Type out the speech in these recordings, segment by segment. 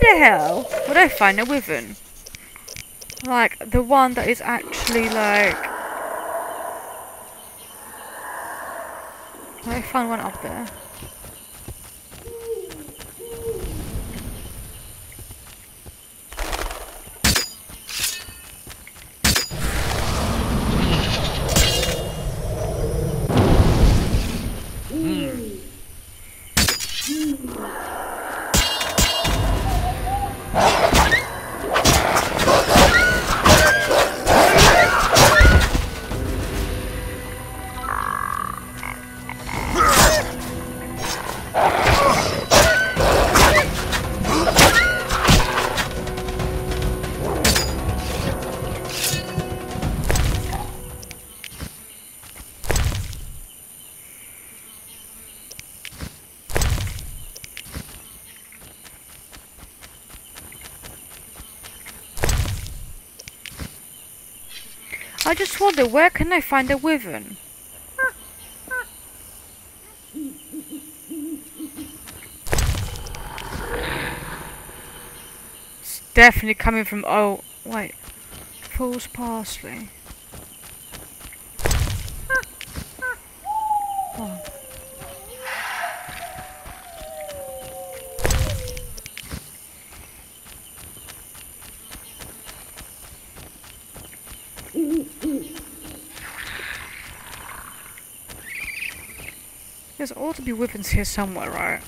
where the hell would I find a wyvern? Like, the one that is actually like... I found one up there. I just wonder, where can I find a wyvern? It's definitely coming from, oh, wait, fool's parsley. Be wyverns here somewhere, right?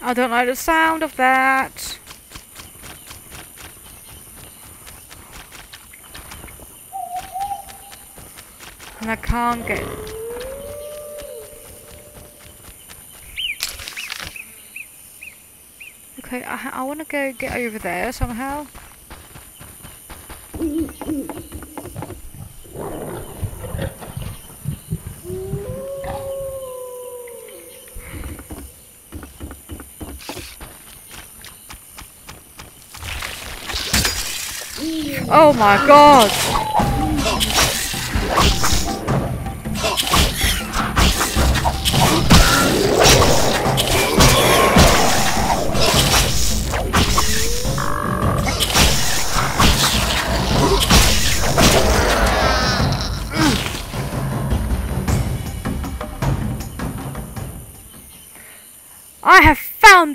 I don't like the sound of that. Okay, I, I want to go get over there somehow. Oh my god!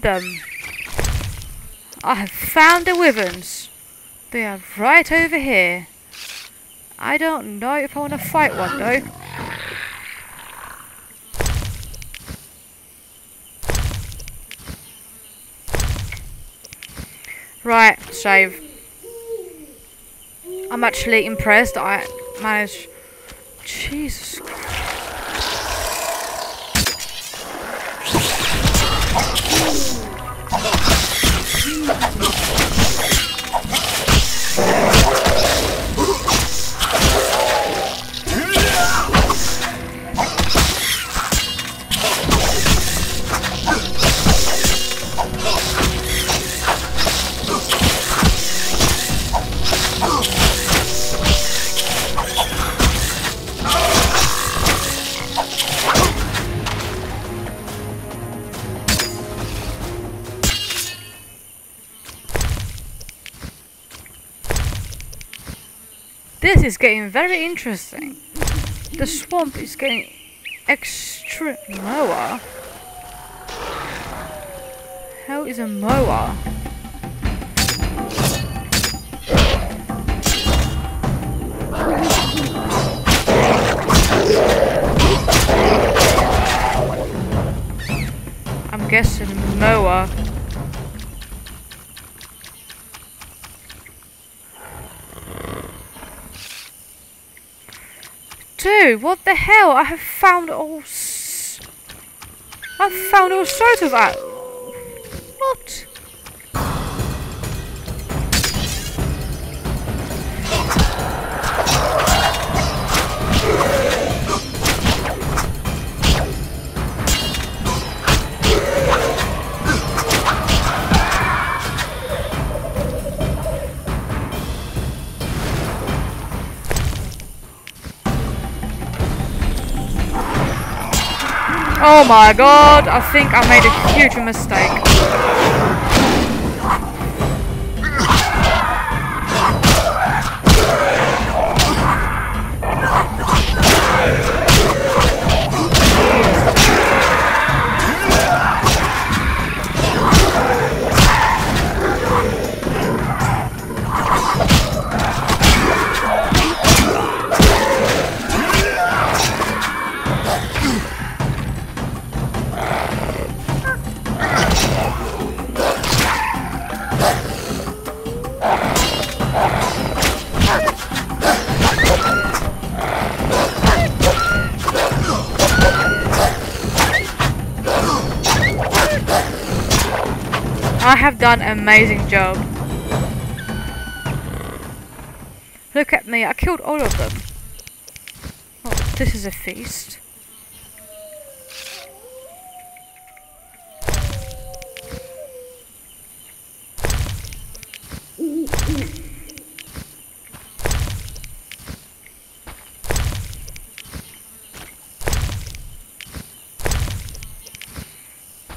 Them! I have found the wyverns. They are right over here. I don't know if I want to fight one though. Right, save. I'm actually impressed I managed... Jesus This is getting very interesting. The swamp is getting extra moa. How is a moa? I'm guessing moa. What the hell? I have found all. S I've found all sorts of. What? Oh my god, I think I made a huge mistake. Have done an amazing job. Look at me, I killed all of them. Oh, this is a feast.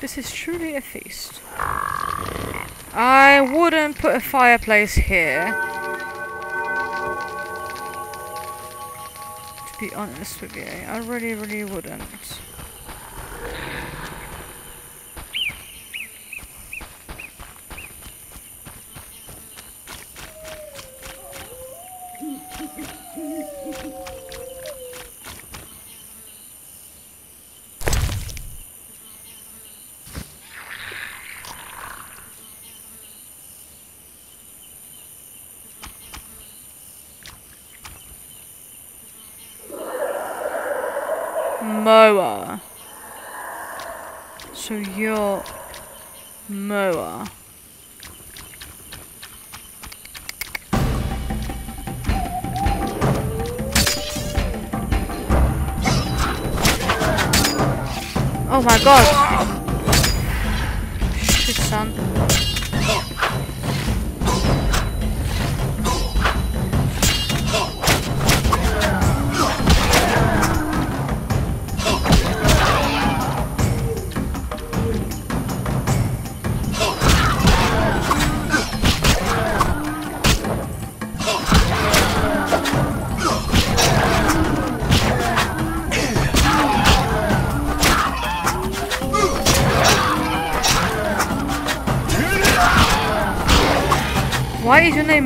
This is truly a feast. Wouldn't put a fireplace here. To be honest with you, I really, really wouldn't.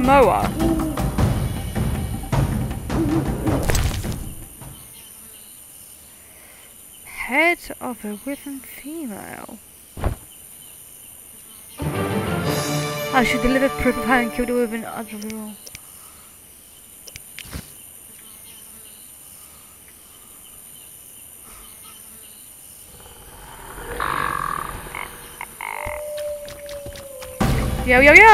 Why is your name Moa? Head of a women female. I should deliver proof of having killed a woman other Yo yo yo!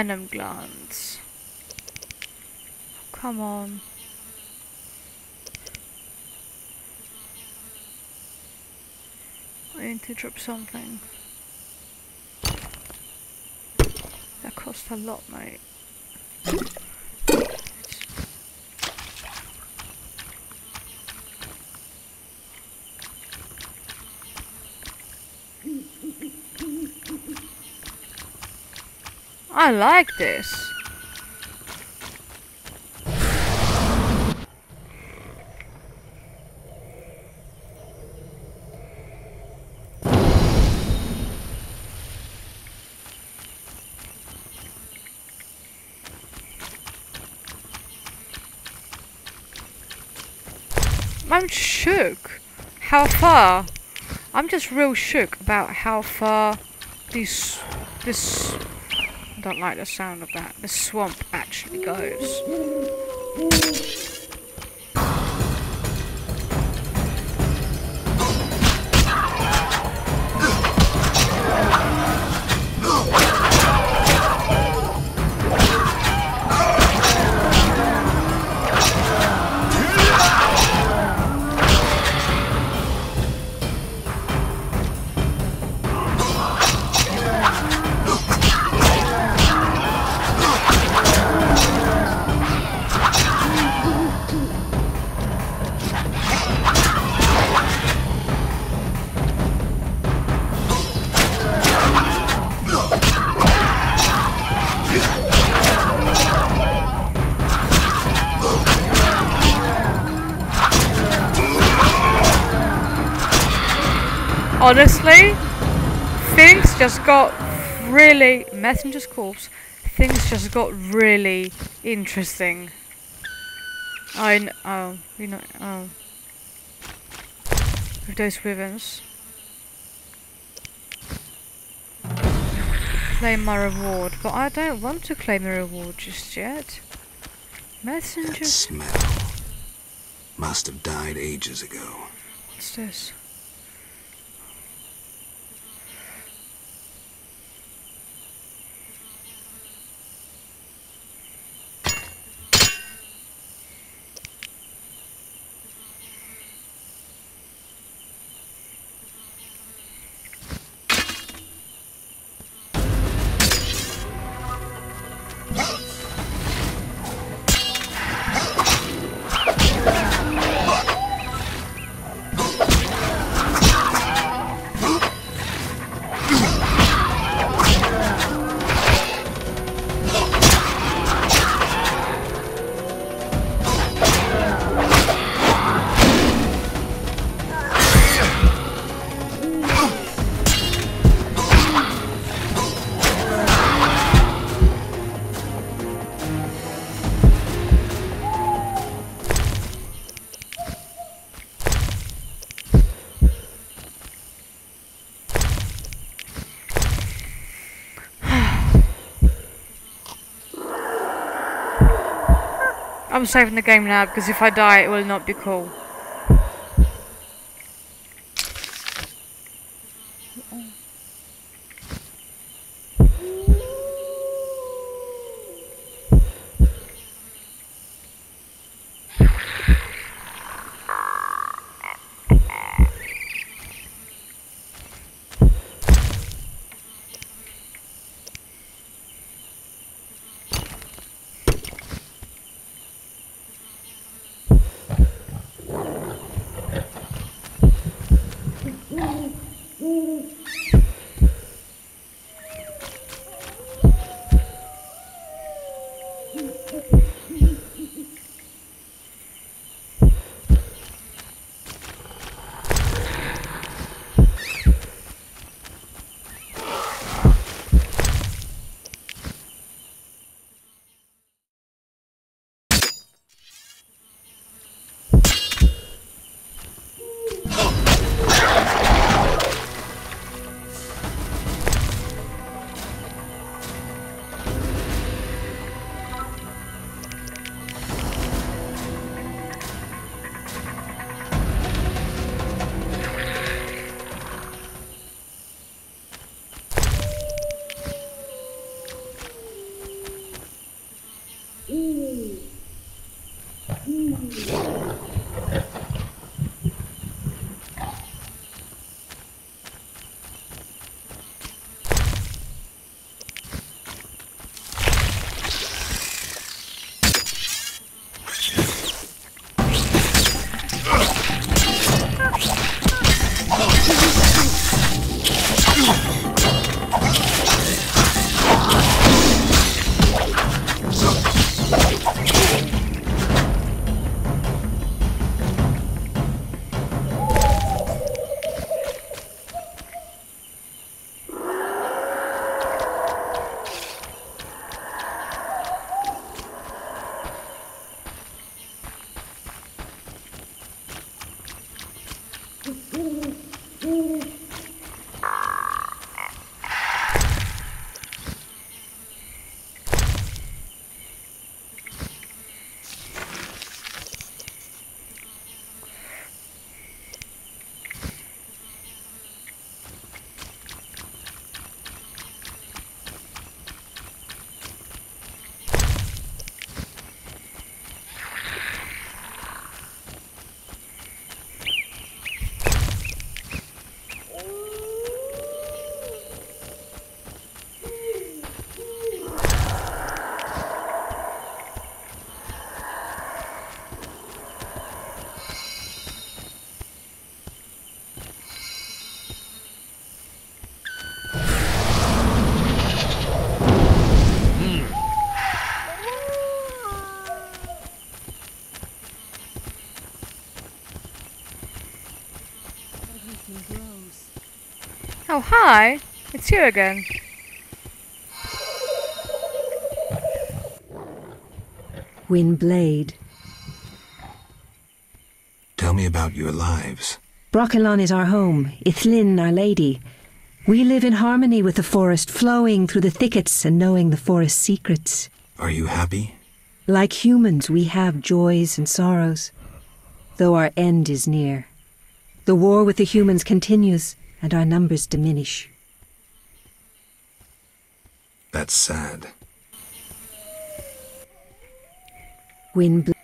Venom glands. Come on. I need to drop something. That cost a lot, mate. I like this. I'm shook how far I'm just real shook about how far these this don't like the sound of that. The swamp actually goes. Honestly, things just got really messenger's corpse. Things just got really interesting. I kn- oh you know oh with those ribbons. Claim my reward, but I don't want to claim a reward just yet. Messenger. That smell must have died ages ago. What's this? I'm saving the game now because if I die it will not be cool. Oh, hi! It's you again. Gwynbleidd. Tell me about your lives. Brokilon is our home, Ithlin our lady. We live in harmony with the forest, flowing through the thickets and knowing the forest's secrets. Are you happy? Like humans, we have joys and sorrows, though our end is near. The war with the humans continues, and our numbers diminish. That's sad. Gwynbleidd.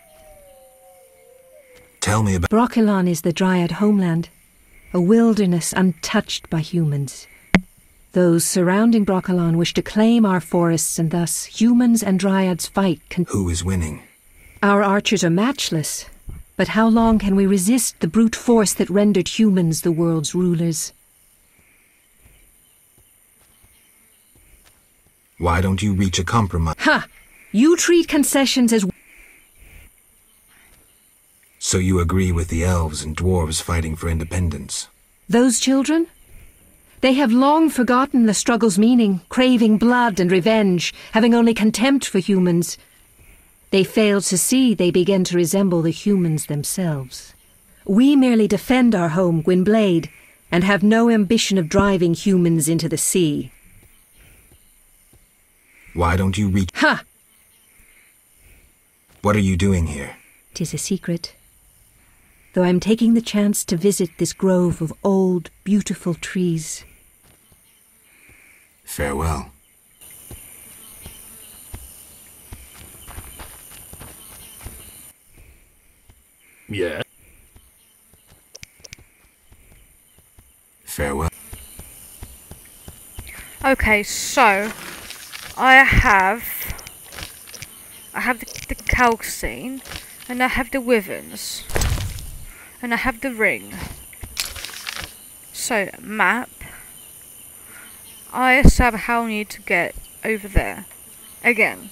Tell me about. Brokilon is the Dryad homeland, a wilderness untouched by humans. Those surrounding Brokilon wish to claim our forests, and thus humans and Dryads fight. Who is winning? our archers are matchless, but how long can we resist the brute force that rendered humans the world's rulers? Why don't you reach a compromise? Ha! You treat concessions as So you agree with the elves and dwarves fighting for independence? those children? They have long forgotten the struggle's meaning, craving blood and revenge, having only contempt for humans. They fail to see they begin to resemble the humans themselves. We merely defend our home, Gwynbleidd, and have no ambition of driving humans into the sea. Why don't you reach. Ha! What are you doing here? Tis a secret. Though I'm taking the chance to visit this grove of old, beautiful trees. Farewell. Yeah. Farewell. Okay, so I have I have the, the calcine, and I have the wyverns, and I have the ring. So map. I somehow need to get over there again.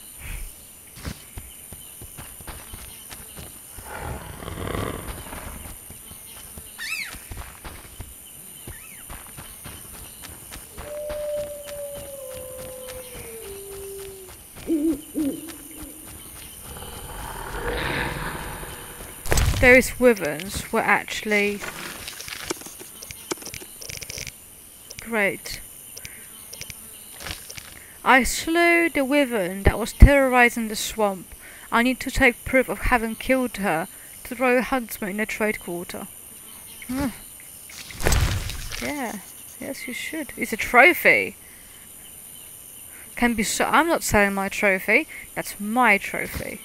Those wyverns were actually great. I slew the wyvern that was terrorizing the swamp. I need to take proof of having killed her to throw a huntsman in a trade quarter. Hmm. Yeah, yes you should. It's a trophy. Can be so I'm not selling my trophy. That's my trophy.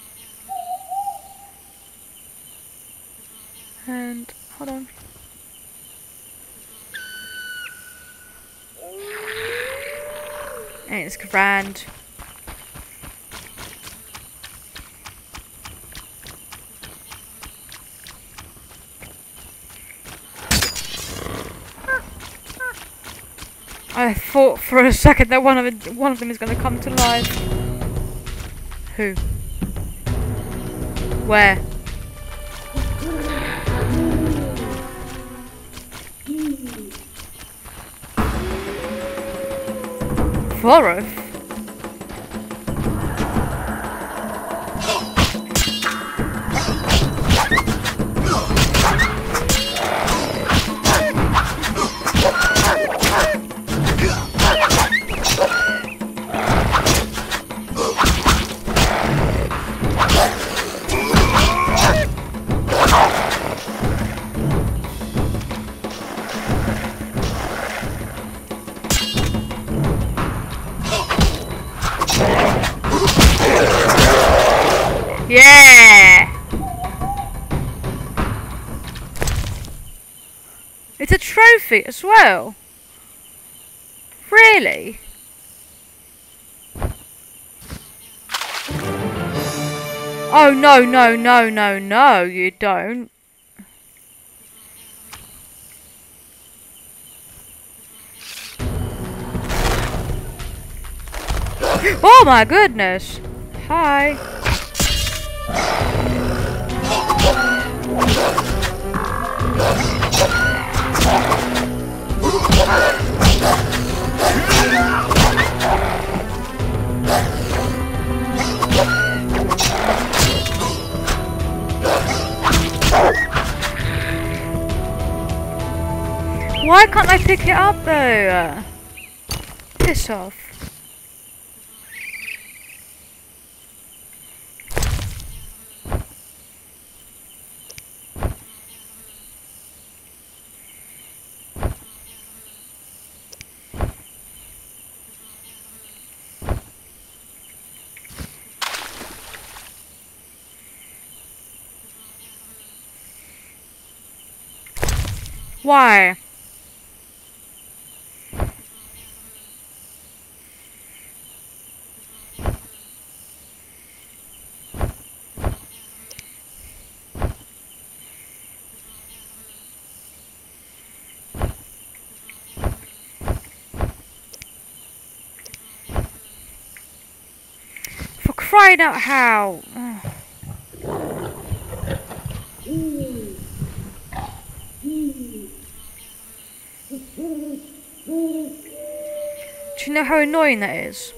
And hold on. And it's grand. I thought for a second that one of one of them is going to come to life. Who? Where? Forest? Trophy as well. Really? Oh no no no no no you don't. Oh my goodness. Hi. Pick it up though. Piss off. Why? Crying out how? Do you know how annoying that is?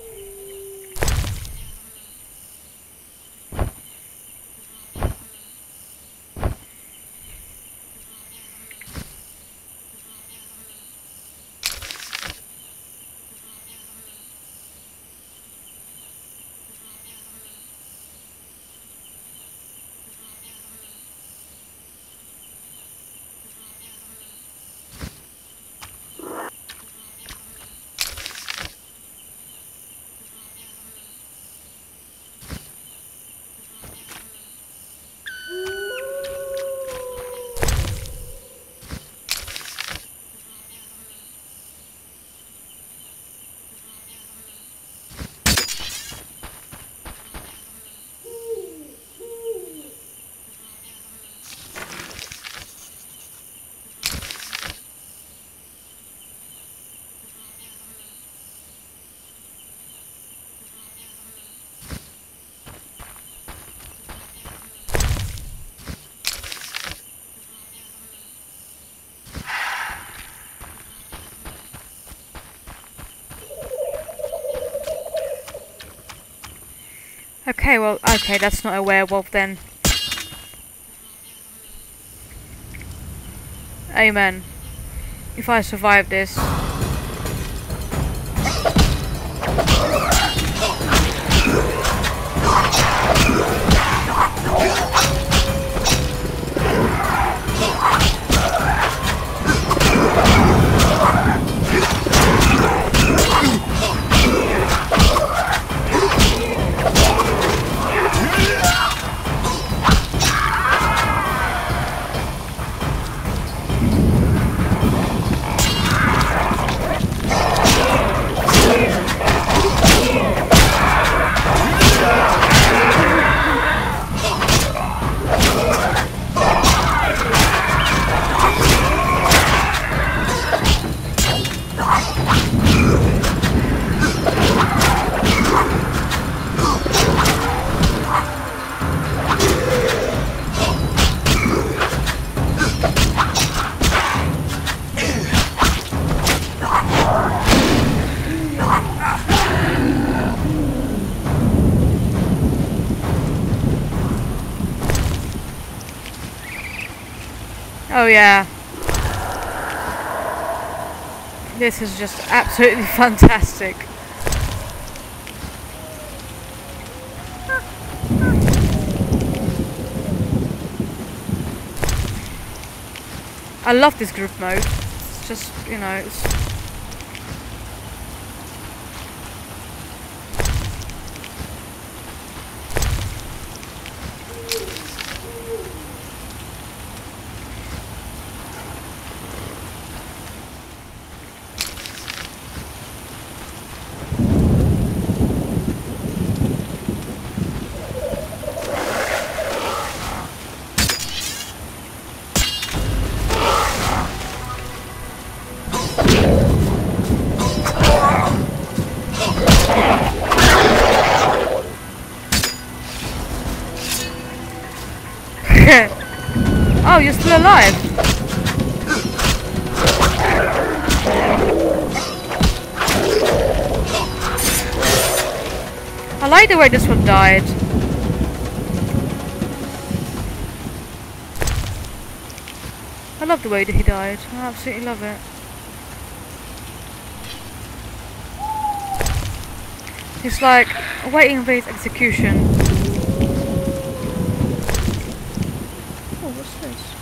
Okay, well, okay, that's not a werewolf then. Amen. If I survive this. Oh yeah. This is just absolutely fantastic. I love this group mode. It's just, you know, it's You're still alive. I like the way this one died. I love the way that he died. I absolutely love it. It's like waiting for his execution. Oh, what's this?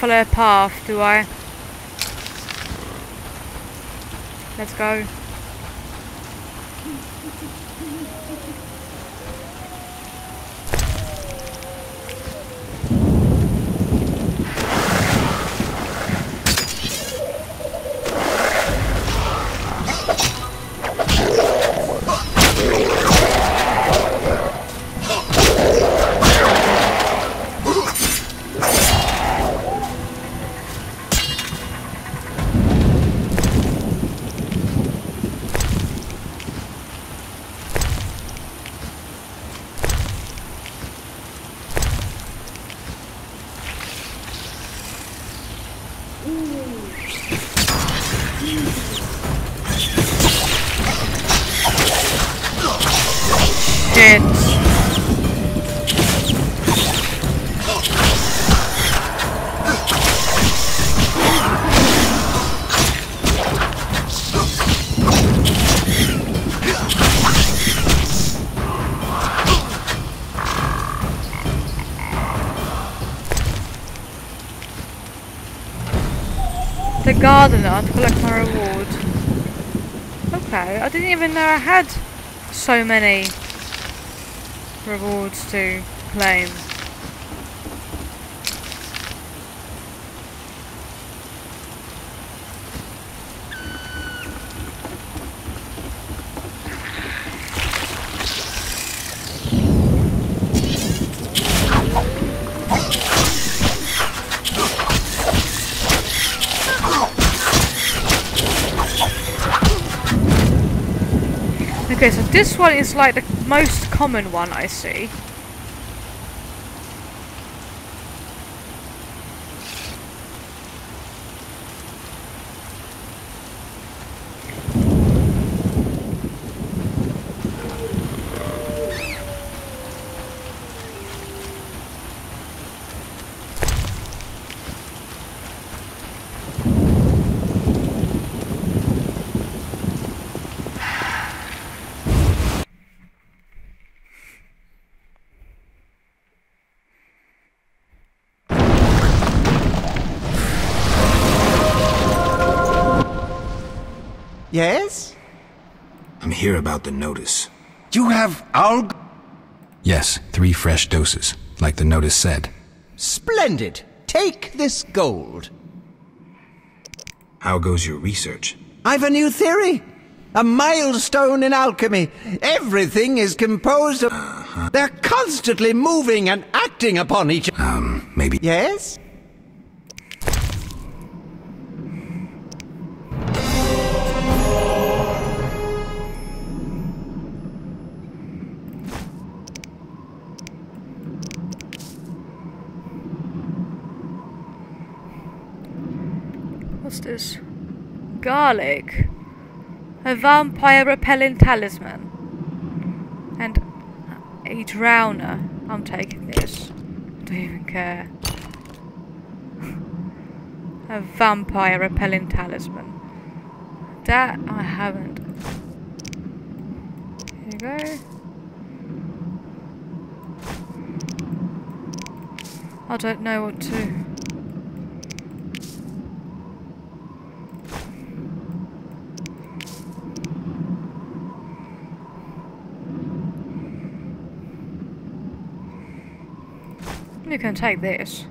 Follow a path, do I? Let's go. I didn't even know I had so many rewards to claim. Okay, so this one is like the most common one I see. Yes? I'm here about the notice. You have alg. Yes, three fresh doses, like the notice said. Splendid. Take this gold. How goes your research? I've a new theory. A milestone in alchemy. Everything is composed of. They're constantly moving and acting upon each other. Um, maybe. Yes? Garlic. A vampire repellent talisman. And a drowner. I'm taking this. Don't even care. A vampire repellent talisman. That I haven't. Here you go. I don't know what to. You can take this.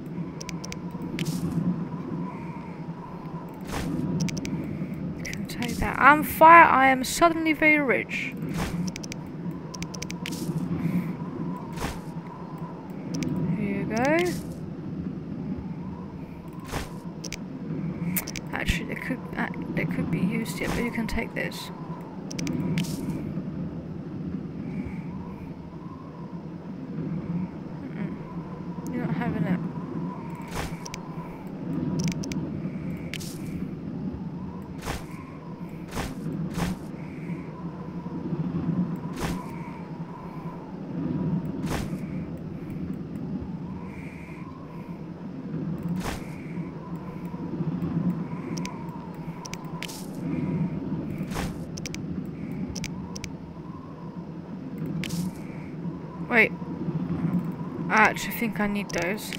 You can take that. I'm fire. I am suddenly very rich. Here you go. Actually, the used yet, but you can take this. Mm-mm. You're not having it. Wait. I actually think I need those.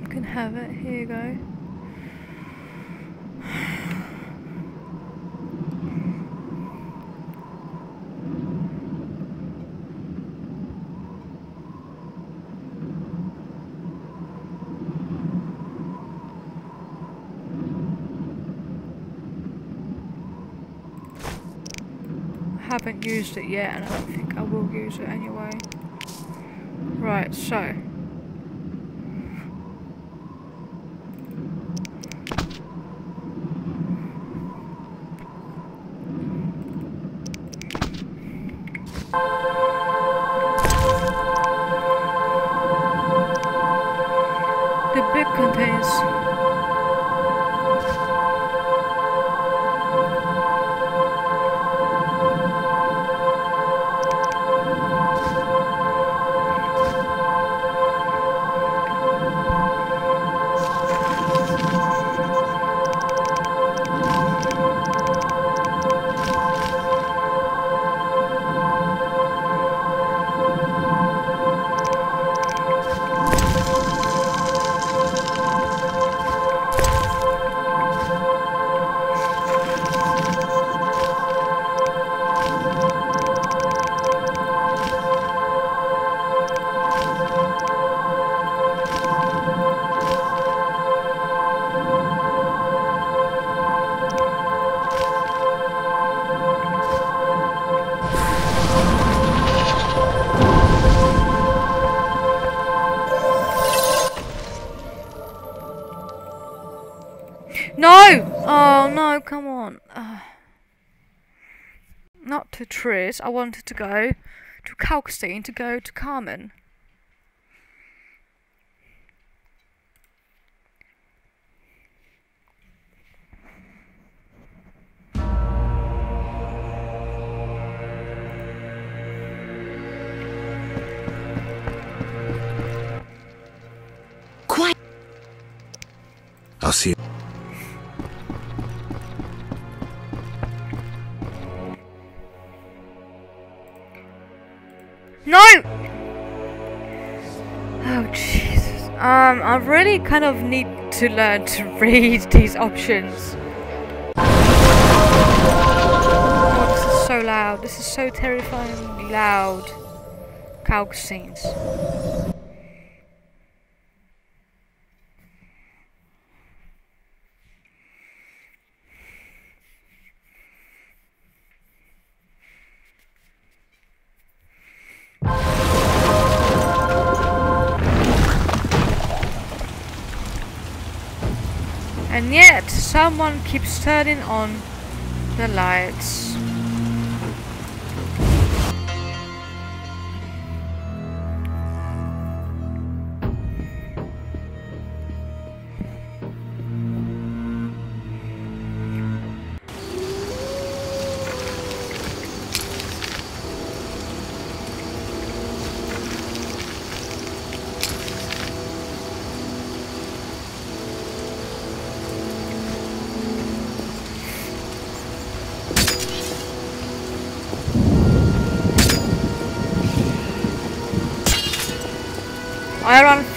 You can have it. Here you go. haven't used it yet and I don't think I will use it anyway. Right, so. The book contains Triss. I wanted to go to Kalkstein to go to Carmen. I really kind of need to learn to read these options. Oh, this is so loud. This is so terrifyingly loud. Calc scenes. Someone keeps turning on the lights.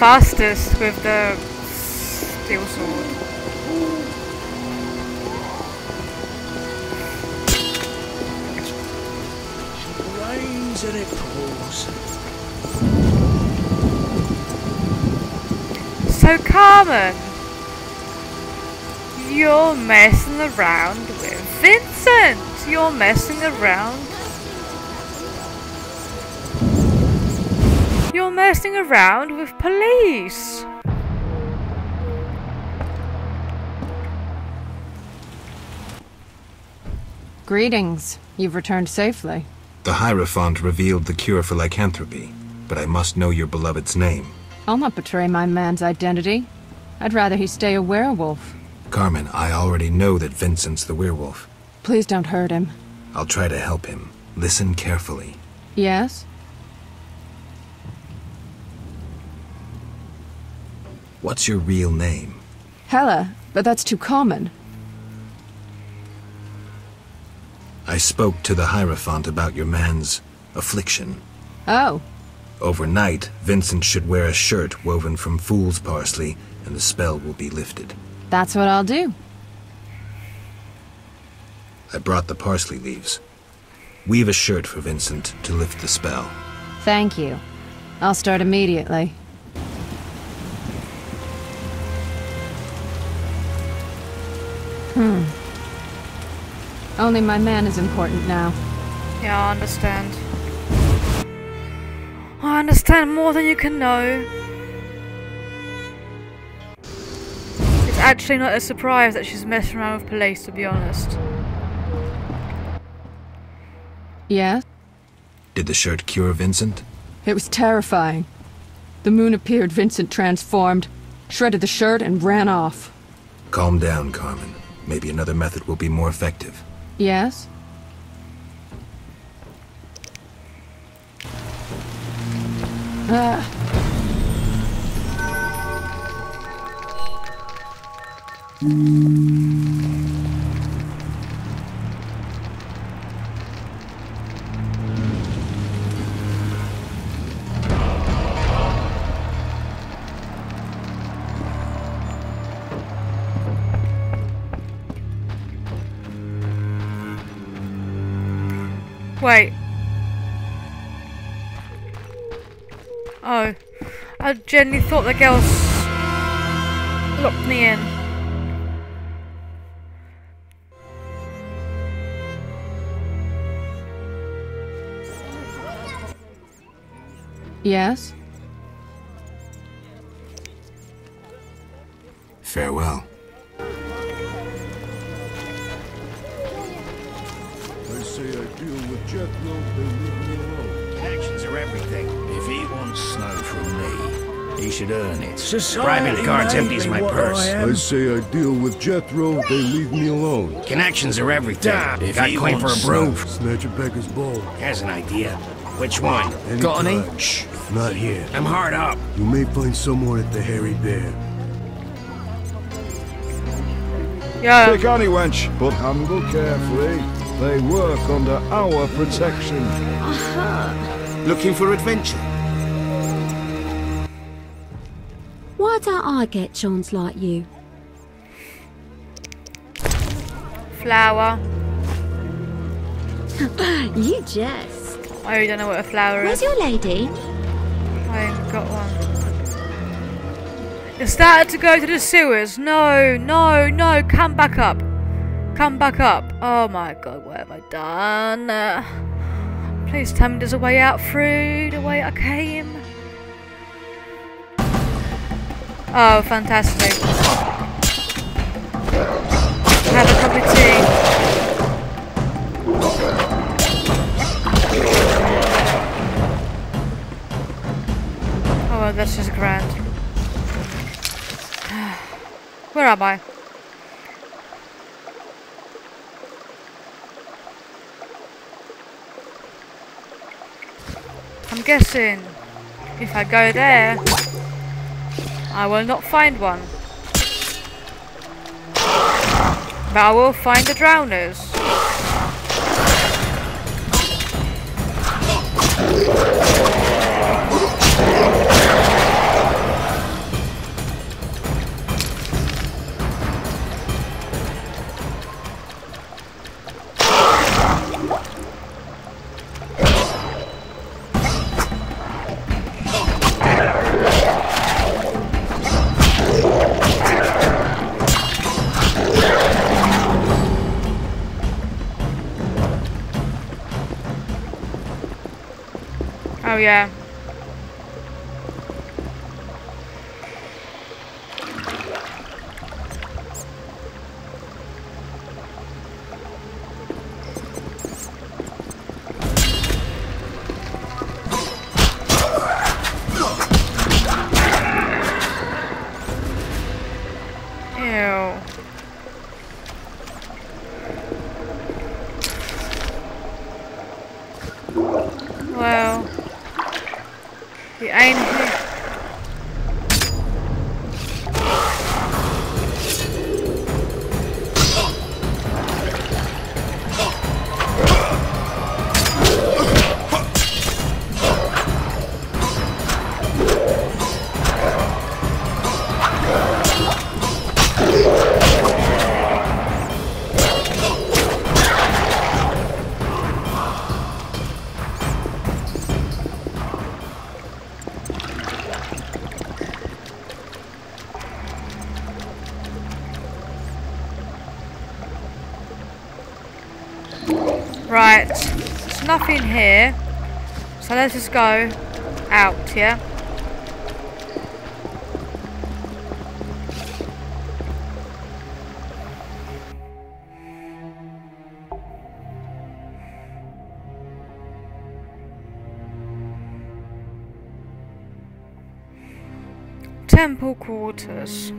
Fastest with the steel sword. Rains and it pours. So Carmen, You're messing around with Vincent! You're messing around. You're messing around with police! Greetings. You've returned safely. The Hierophant revealed the cure for lycanthropy, but I must know your beloved's name. I'll not betray my man's identity. I'd rather he stay a werewolf. Carmen, I already know that Vincent's the werewolf. Please don't hurt him. I'll try to help him. Listen carefully. Yes? What's your real name? Hella, but that's too common. I spoke to the Hierophant about your man's affliction. Oh, Overnight, Vincent should wear a shirt woven from fool's parsley, and the spell will be lifted. that's what I'll do. I brought the parsley leaves. Weave a shirt for Vincent to lift the spell. Thank you. I'll start immediately. Hmm. Only my man is important now. Yeah, I understand. I understand more than you can know. It's actually not a surprise that she's messing around with police, to be honest. Yes? Did the shirt cure Vincent? It was terrifying. The moon appeared, Vincent transformed, shredded the shirt, and ran off. Calm down, Carmen. Maybe another method will be more effective. Yes? Ah. Wait. Oh. I genuinely thought the girls locked me in. Yes? Farewell. He should earn it. Society Private cards made empties my purse. I I say I deal with Jethro, they leave me alone. Connections are everything. Damn, if got he claim for a broom. Snatch a beggar's bowl. Has an idea. Which one? Got any? Shh. Not here. I'm hard up. You may find someone at the Hairy Bear. Yeah. Take any wench, but handle carefully. They work under our protection. Looking for adventure? Don't I get chons like you? Flower. You jest. I don't know what a flower Where's is. Where's your lady? I ain't got one. It started to go to the sewers. No, no, no. Come back up. Come back up. Oh my god, what have I done? Uh, please tell me there's a way out through the way I came. Oh, fantastic. Have a cup of tea. Oh, well, that's just grand. Where am I? I'm guessing if I go there, I will not find one. But I will find the drowners. Yeah. Nothing here. So let's just go out, yeah? Temple quarters.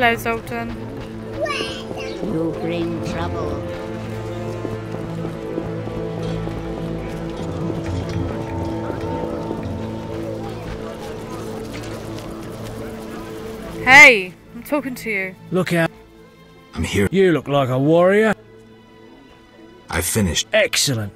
Hello, Zoltan. You bring trouble. Hey, I'm talking to you. Look out. I'm here. You look like a warrior. I finished. Excellent.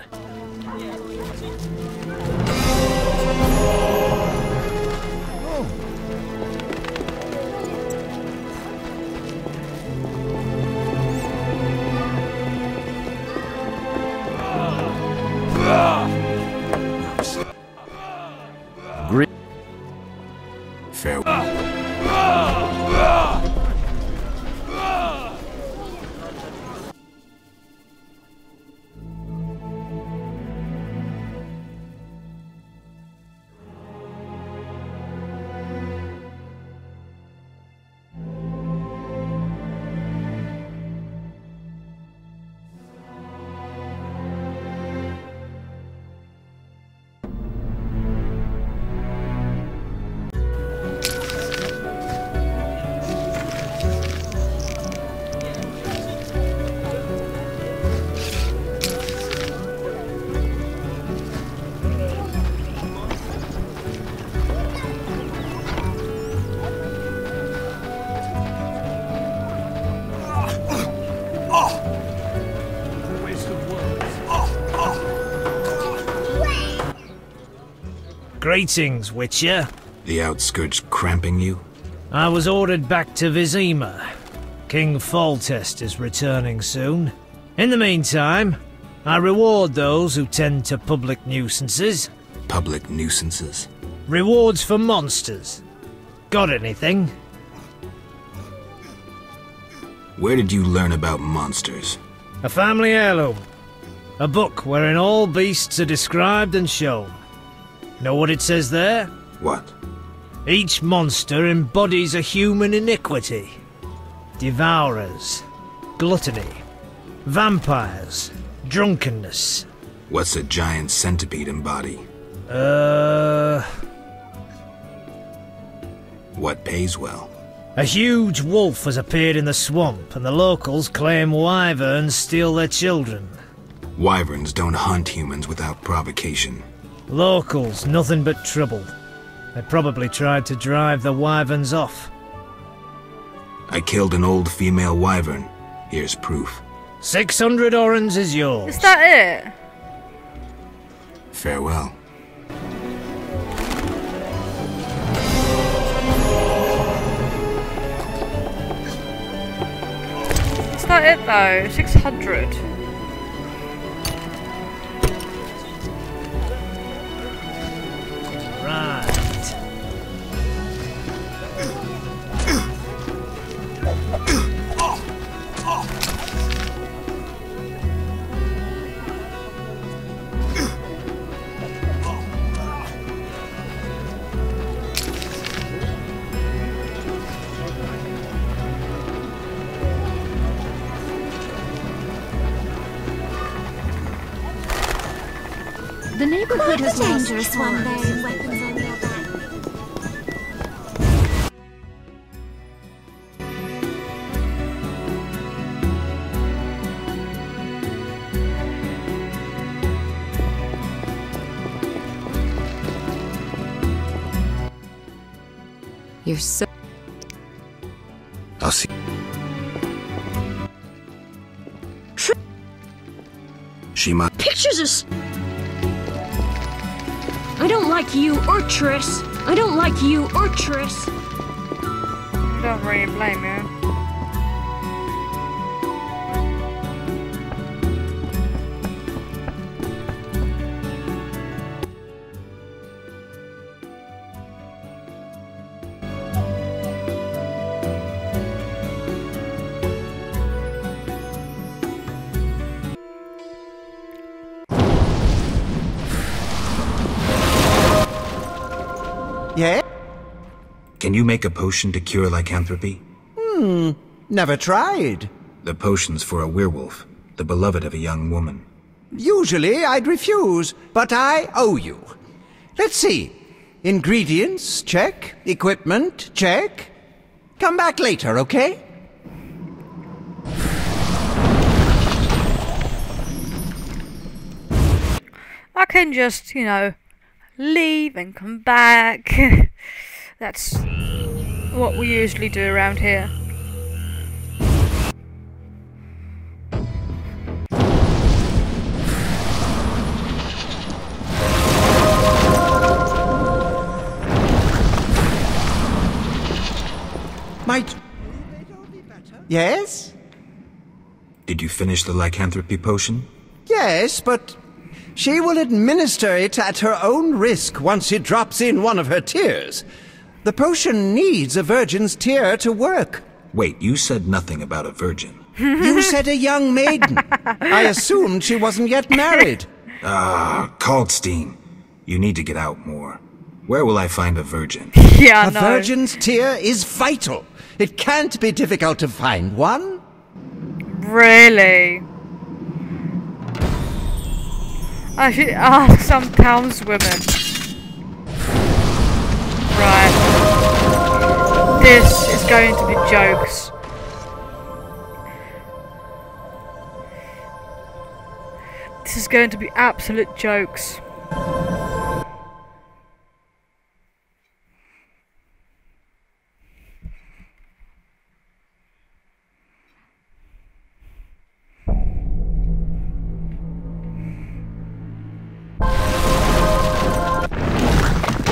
Greetings, Witcher. The outskirts cramping you? I was ordered back to Vizima. King Foltest is returning soon. In the meantime, I reward those who tend to public nuisances. Public nuisances? Rewards for monsters. Got anything? Where did you learn about monsters? A family heirloom. A book wherein all beasts are described and shown. Know what it says there? What? Each monster embodies a human iniquity. Devourers, gluttony, vampires, drunkenness. What's a giant centipede embody? Uh. What pays well? A huge wolf has appeared in the swamp, and the locals claim wyverns steal their children. Wyverns don't hunt humans without provocation. Locals, nothing but trouble. They probably tried to drive the wyverns off. I killed an old female wyvern. Here's proof. 600 orens is yours. Is that it? Farewell. Is that it though? 600. The neighborhood has a dangerous one charms. You're so. I'll see. She must. Pictures of. I don't like you or Triss. I don't like you or Triss. Don't really blame you. Can you make a potion to cure lycanthropy? Hmm, never tried. The potion's for a werewolf, the beloved of a young woman. Usually I'd refuse, but I owe you. Let's see. Ingredients, check. Equipment, check. Come back later, okay? I can just, you know, leave and come back. That's what we usually do around here. Might. Yes? Did you finish the lycanthropy potion? Yes, but she will administer it at her own risk once she drops in one of her tears. The potion needs a virgin's tear to work. Wait, you said nothing about a virgin. You said a young maiden. I assumed she wasn't yet married. Ah, Kalkstein. You need to get out more. Where will I find a virgin? Yeah, a no. virgin's tear is vital. It can't be difficult to find one. Really? I should ask some townswomen. This is going to be jokes. This is going to be absolute jokes.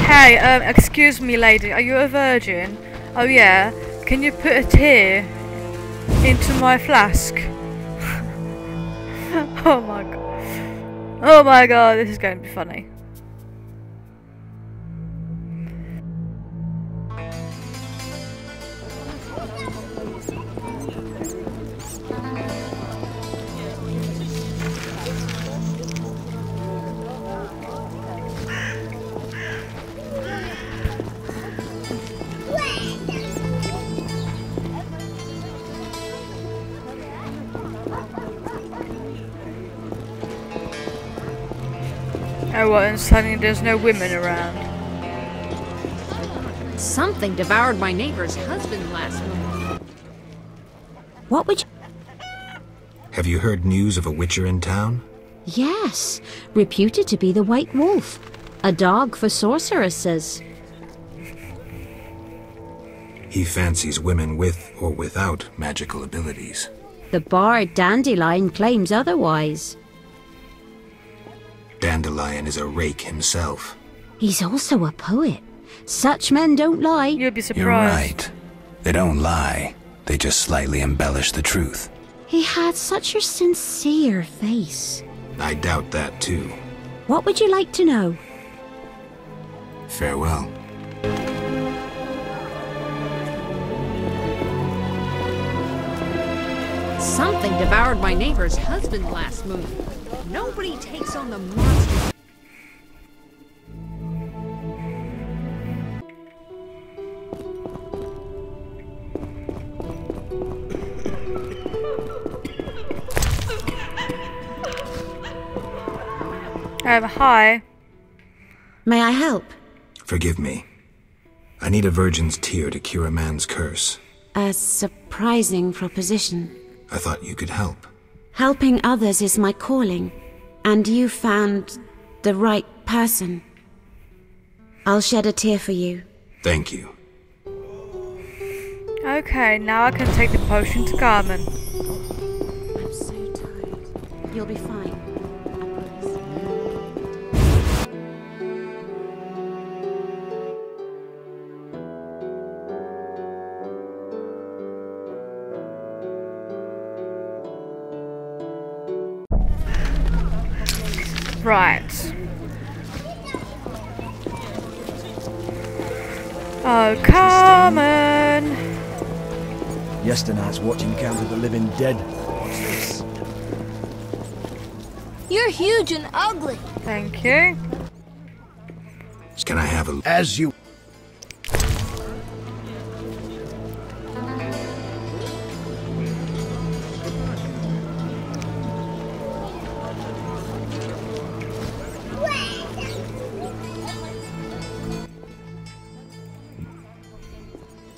Hey, um, excuse me, lady. Are you a virgin? Oh yeah. Can you put a tear into my flask? oh my god. Oh my god, this is going to be funny. What, and suddenly there's no women around. Something devoured my neighbor's husband last month. What would you... Have you heard news of a witcher in town? Yes, reputed to be the White Wolf. A dog for sorceresses. He fancies women with or without magical abilities. The bard Dandelion claims otherwise. Dandelion is a rake himself. He's also a poet. Such men don't lie. You'll be surprised. You're right. They don't lie. They just slightly embellish the truth. He had such a sincere face. I doubt that too. What would you like to know? Farewell. Something devoured my neighbor's husband last moon. Nobody takes on the monster. Um, hi. May I help? Forgive me. I need a virgin's tear to cure a man's curse. A surprising proposition. I thought you could help. Helping others is my calling, and you found the right person. I'll shed a tear for you. Thank you. Okay, now I can take the potion to Carmen. I'm so tired. You'll be fine. Yesternight's watching Camp of the Living Dead. What's this? You're huge and ugly. Thank you. Can I have a... As you...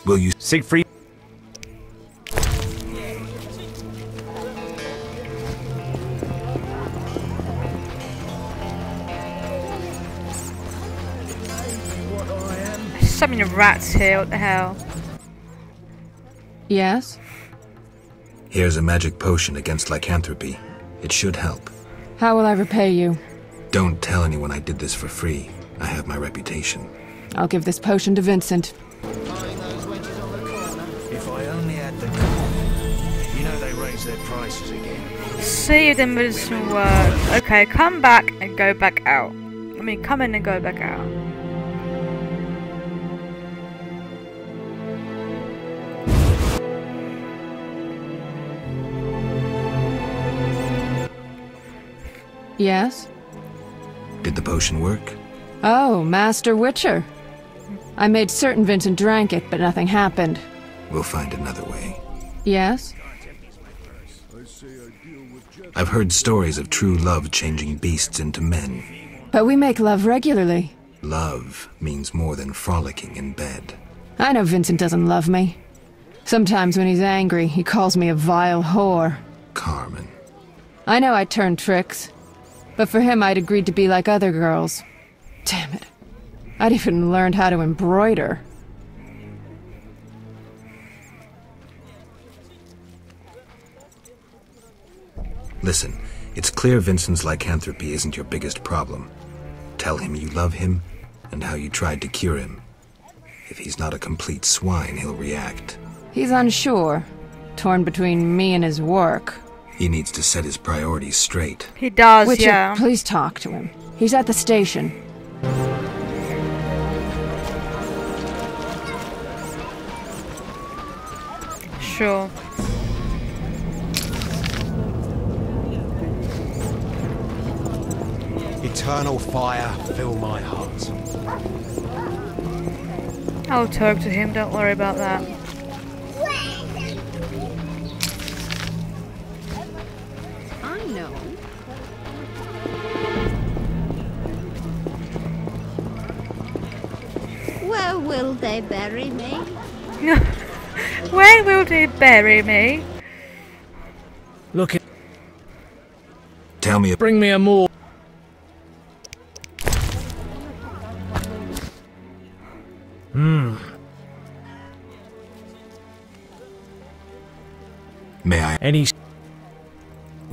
Will you... Siegfried... rats here, what the hell? Yes? Here's a magic potion against lycanthropy. It should help. How will I repay you? Don't tell anyone I did this for free. I have my reputation. I'll give this potion to Vincent. If I only had the coin. You know they raise their prices again. See if the medicine works. Okay, come back and go back out. I mean, come in and go back out. Yes? Did the potion work? Oh, Master Witcher. I made certain Vincent drank it, but nothing happened. We'll find another way. Yes? I've heard stories of true love changing beasts into men. But we make love regularly. Love means more than frolicking in bed. I know Vincent doesn't love me. Sometimes when he's angry, he calls me a vile whore. Carmen. I know I turn tricks. But for him, I'd agreed to be like other girls. Damn it. I'd even learned how to embroider. Listen, it's clear Vincent's lycanthropy isn't your biggest problem. Tell him you love him and how you tried to cure him. If he's not a complete swine, he'll react. He's unsure, torn between me and his work. He needs to set his priorities straight. He does, Witcher, yeah. please talk to him. He's at the station. Sure. Eternal fire fill my heart. I'll talk to him, don't worry about that. Where will they bury me? Where will they bury me? Look. Tell me. Bring me a more.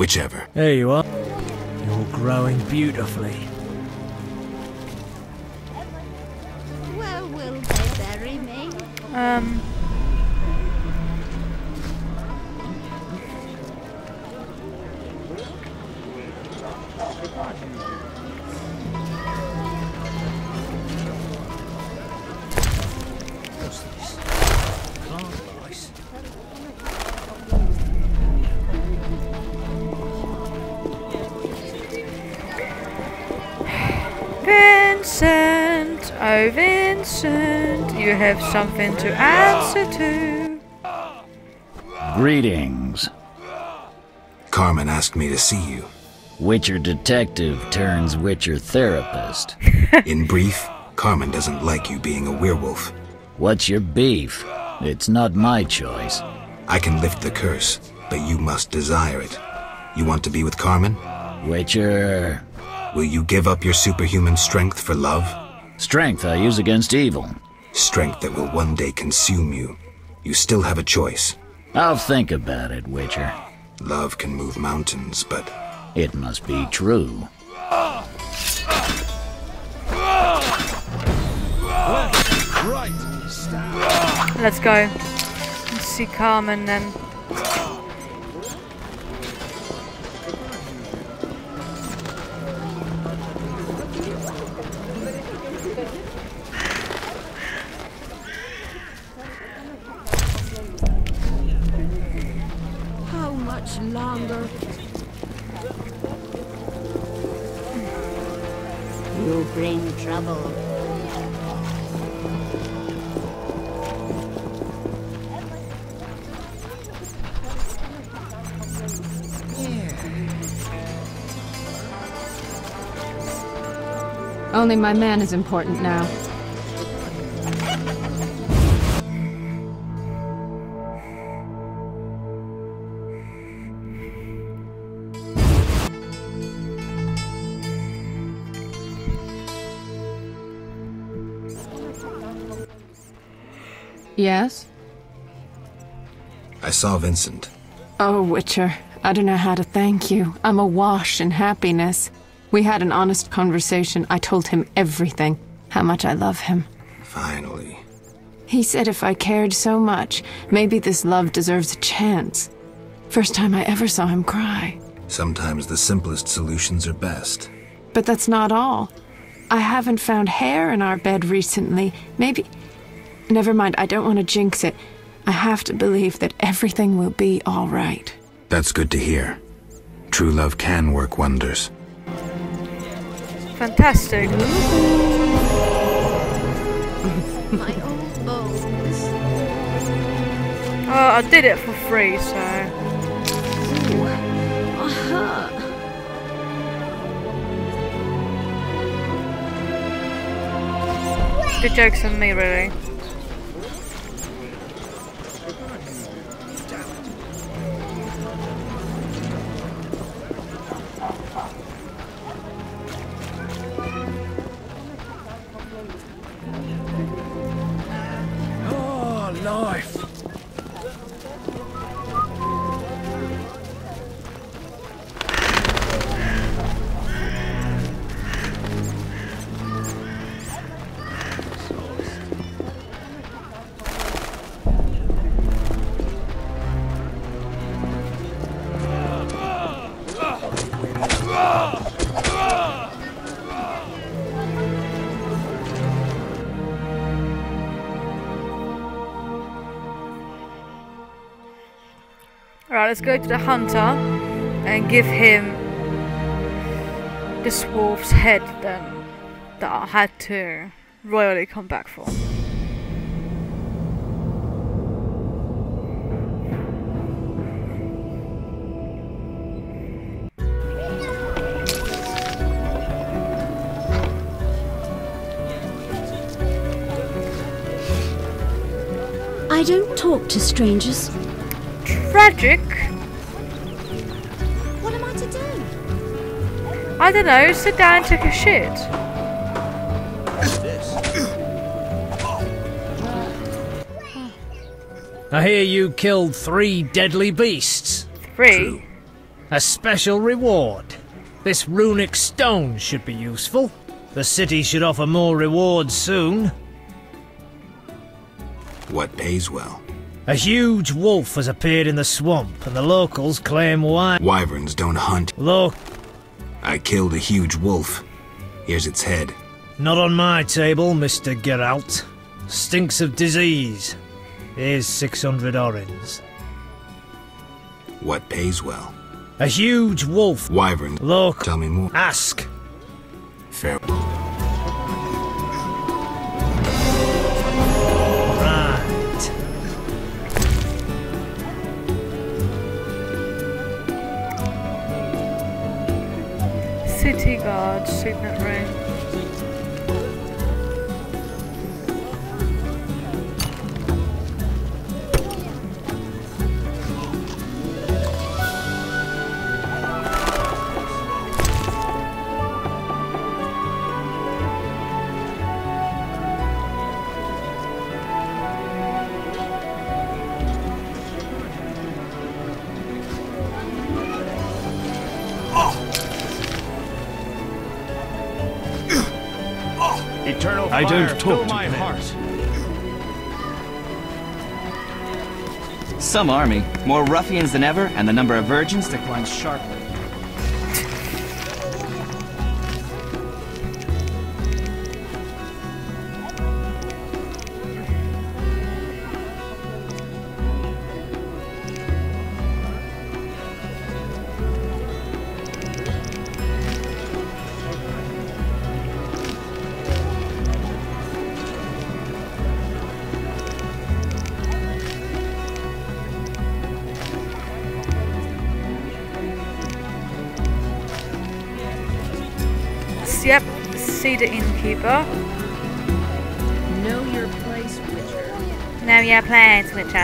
Whichever. There you are. You're growing beautifully. Where will they bury me? Um. Have something to answer to. Greetings. Carmen asked me to see you. Witcher detective turns Witcher therapist. In brief, Carmen doesn't like you being a werewolf. What's your beef? It's not my choice. I can lift the curse, but you must desire it. You want to be with Carmen? Witcher. Will you give up your superhuman strength for love? Strength I use against evil. Strength that will one day consume you. You still have a choice. I'll think about it, Witcher. Love can move mountains, but. It must be true. Let's go. Let's see Carmen then. Only my man is important now. Yes? I saw Vincent. Oh, Witcher, I don't know how to thank you. I'm awash in happiness. We had an honest conversation. I told him everything, how much I love him. Finally. He said if I cared so much, maybe this love deserves a chance. First time I ever saw him cry. Sometimes the simplest solutions are best. But that's not all. I haven't found hair in our bed recently. Maybe. Never mind, I don't want to jinx it. I have to believe that everything will be all right. That's good to hear. True love can work wonders. Fantastic. My old bones. Oh, I did it for free, so. Ooh. The joke's on me, really. Let's go to the hunter and give him this wolf's head then that I had to royally come back for. I don't talk to strangers. Tragic. I don't know. Sit down and take a shit. I hear you killed three deadly beasts. Three. A special reward. This runic stone should be useful. The city should offer more rewards soon. What pays well? A huge wolf has appeared in the swamp, and the locals claim why. Wyverns don't hunt. Look, I killed a huge wolf. Here's its head. not on my table, Mr. Geralt. Stinks of disease. Here's 600 orens. What pays well? A huge wolf. Wyvern. Look, Tell me more. ask. Fair. Guard, signet ring. I don't talk to my men. heart. Some army, more ruffians than ever, and the number of virgins declines sharply. Your place, Witcher.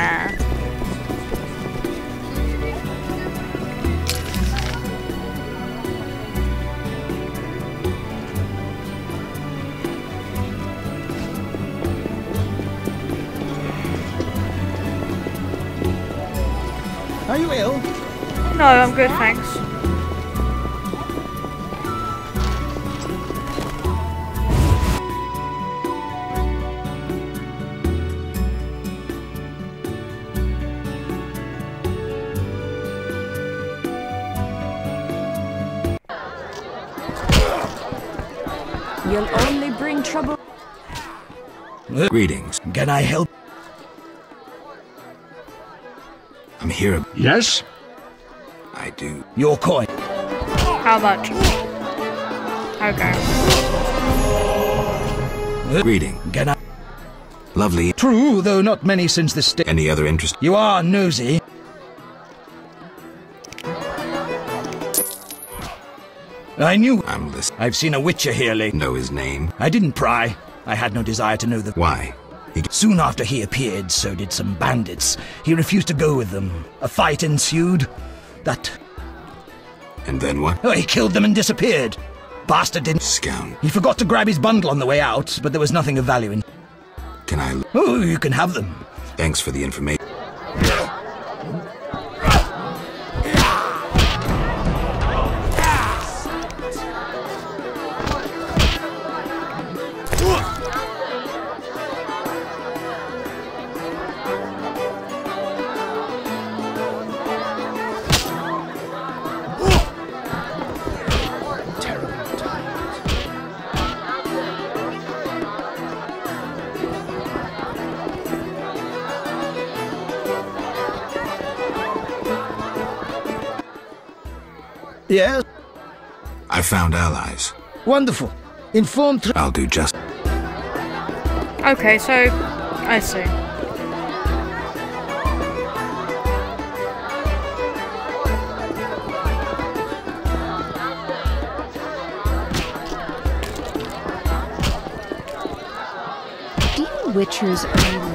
Are you ill? No, I'm good, thanks. I help? I'm here. Yes? I do. Your coin. How much? Okay. Greeting. Can I? Lovely. True, though not many since the sta- Any other interest? You are nosy. I knew. I'm listening. I've seen a witcher here lately. Know his name? I didn't pry. I had no desire to know the. Why? Soon after he appeared, so did some bandits. He refused to go with them. A fight ensued. That. And then what? Oh, he killed them and disappeared. Bastard didn't. Scound. He forgot to grab his bundle on the way out, but there was nothing of value in. Can I? Oh, you can have them. Thanks for the information. Found allies. Wonderful. Inform. Tr- I'll do just. Okay, so I see. Do witchers own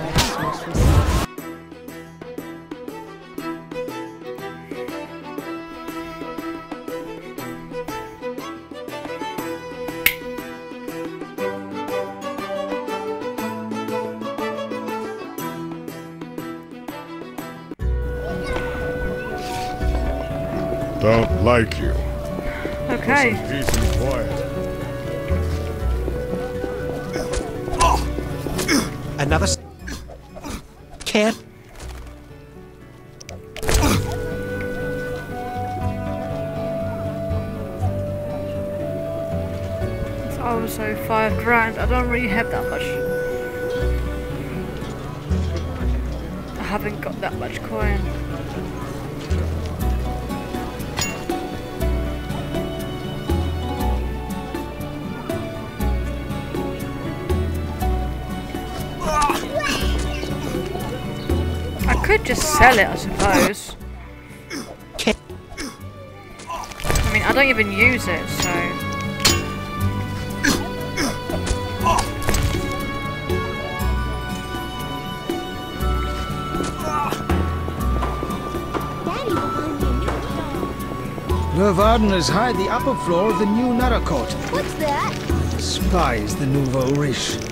sell it, I suppose. I mean, I don't even use it, so. Lervardeners hide the upper floor of the new Narakort. What's that? Spies the nouveau riche.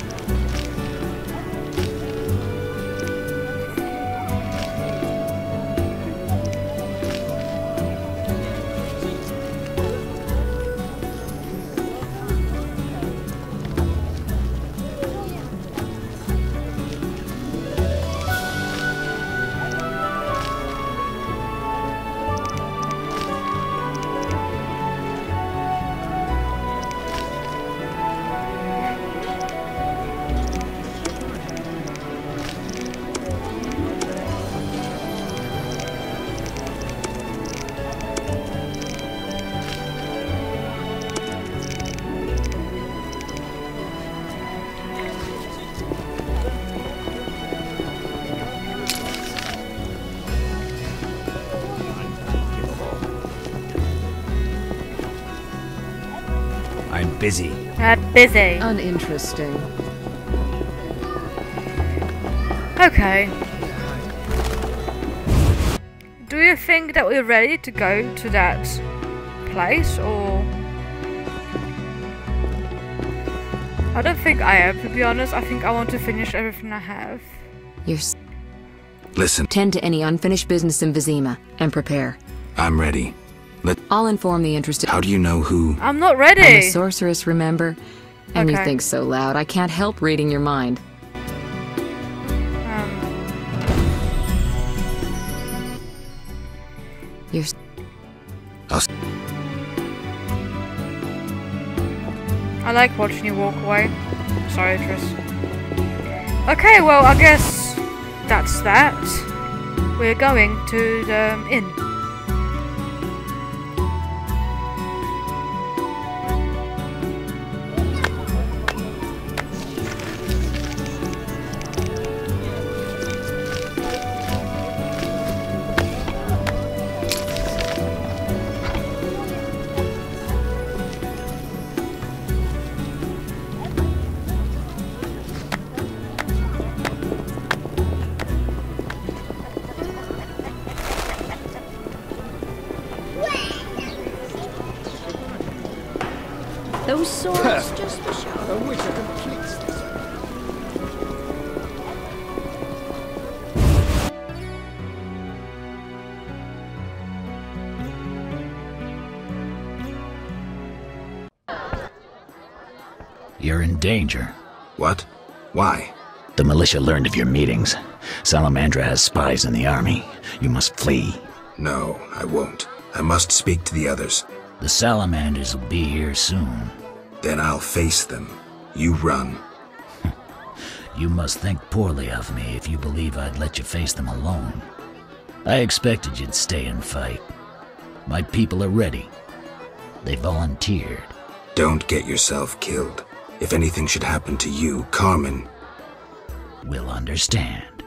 I'm busy. Uninteresting. Okay. Do you think that we're ready to go to that place, or... I don't think I am, to be honest. I think I want to finish everything I have. You're s- Listen, tend to any unfinished business in Vizima and prepare. I'm ready. Let. I'll inform the interested. How do you know who? I'm not ready. I'm ready! a sorceress, remember? And you think so loud, I can't help reading your mind. Um, You're s- I'll. s- I like watching you walk away. Sorry, Triss. Okay, well, I guess that's that. We're going to the inn. In danger. What? Why? The militia learned of your meetings. Salamandra has spies in the army. You must flee. No, I won't. I must speak to the others. The salamanders will be here soon. Then I'll face them. You run. You must think poorly of me if you believe I'd let you face them alone. I expected you'd stay and fight. My people are ready. They volunteered. Don't get yourself killed. If anything should happen to you, Carmen. Will understand.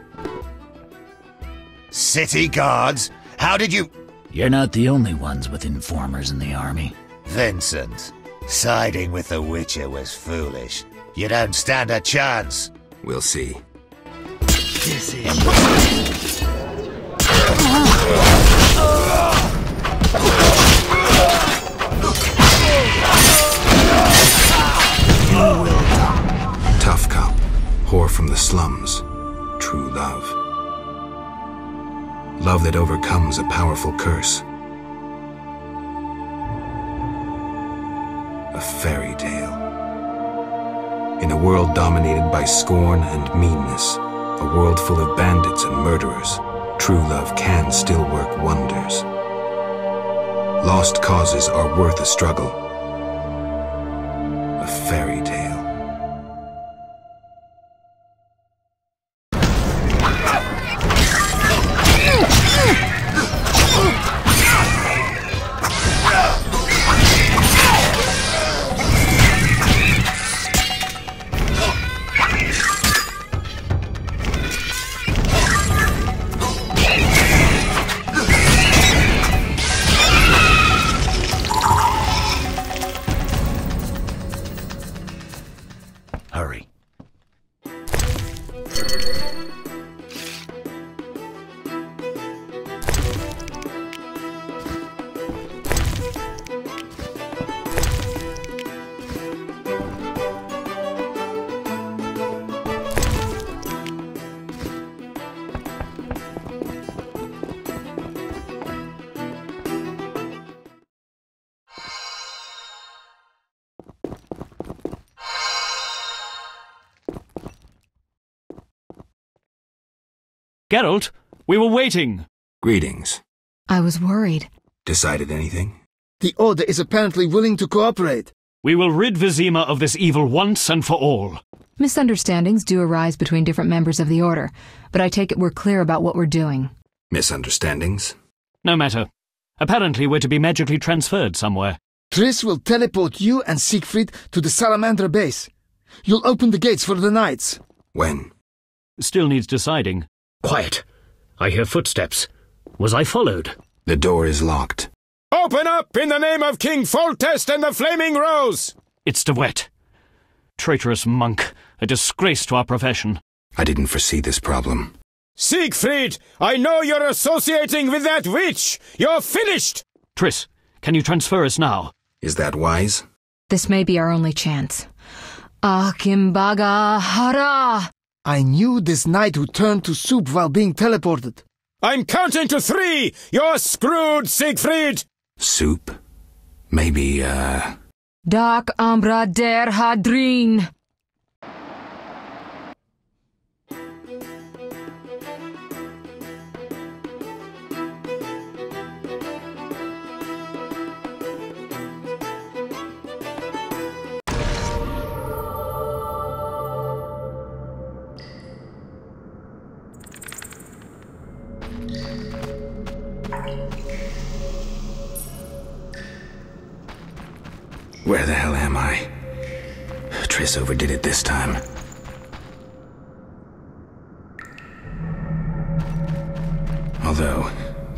City guards? How did you. You're not the only ones with informers in the army. Vincent, siding with the Witcher was foolish. You don't stand a chance. We'll see. This is. you will. Tough cop, whore from the slums, true love. Love that overcomes a powerful curse. A fairy tale. In a world dominated by scorn and meanness, a world full of bandits and murderers, true love can still work wonders. Lost causes are worth a struggle, Fairy tale. Geralt, we were waiting. Greetings. I was worried. Decided anything? The Order is apparently willing to cooperate. We will rid Vizima of this evil once and for all. Misunderstandings do arise between different members of the Order, but I take it we're clear about what we're doing. Misunderstandings? No matter. Apparently we're to be magically transferred somewhere. Triss will teleport you and Siegfried to the Salamandra base. You'll open the gates for the knights. When? Still needs deciding. Quiet. I hear footsteps. Was I followed? The door is locked. Open up in the name of King Foltest and the Flaming Rose! It's De Wet. Traitorous monk, a disgrace to our profession. I didn't foresee this problem. Siegfried, I know you're associating with that witch! You're finished! Triss, can you transfer us now? Is that wise? This may be our only chance. Akimbaga Hara! I knew this knight who turned to soup while being teleported. I'm counting to three! You're screwed, Siegfried! Soup? Maybe, uh... Dark Ambra der Hadrin! Overdid it this time. Although,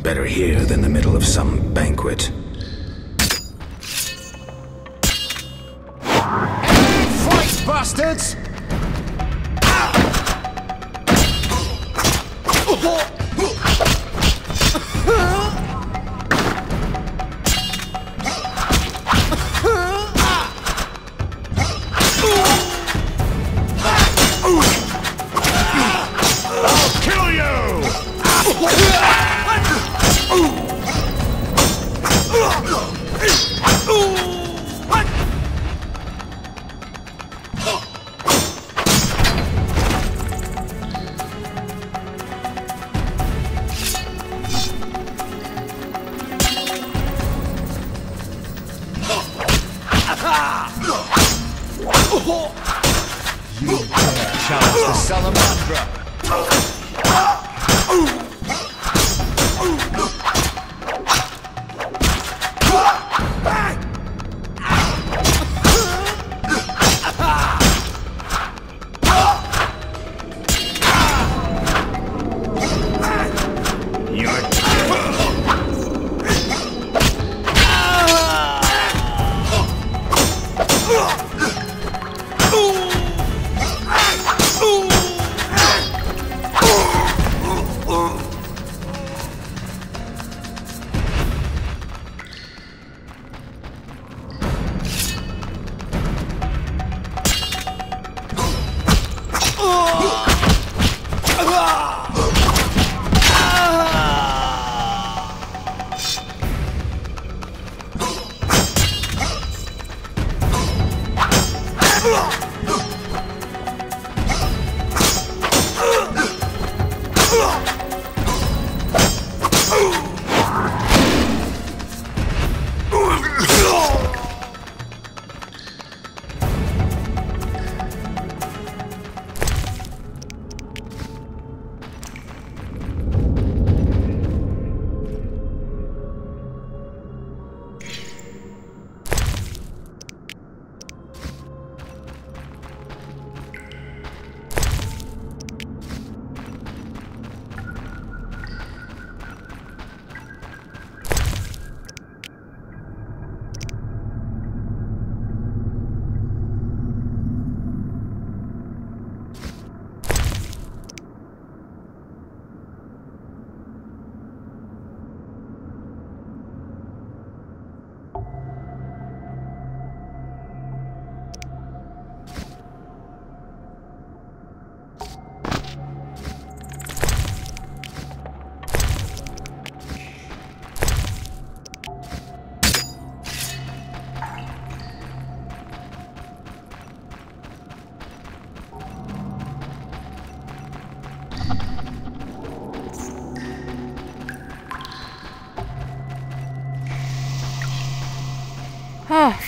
better here than the middle of some banquet. Ooh!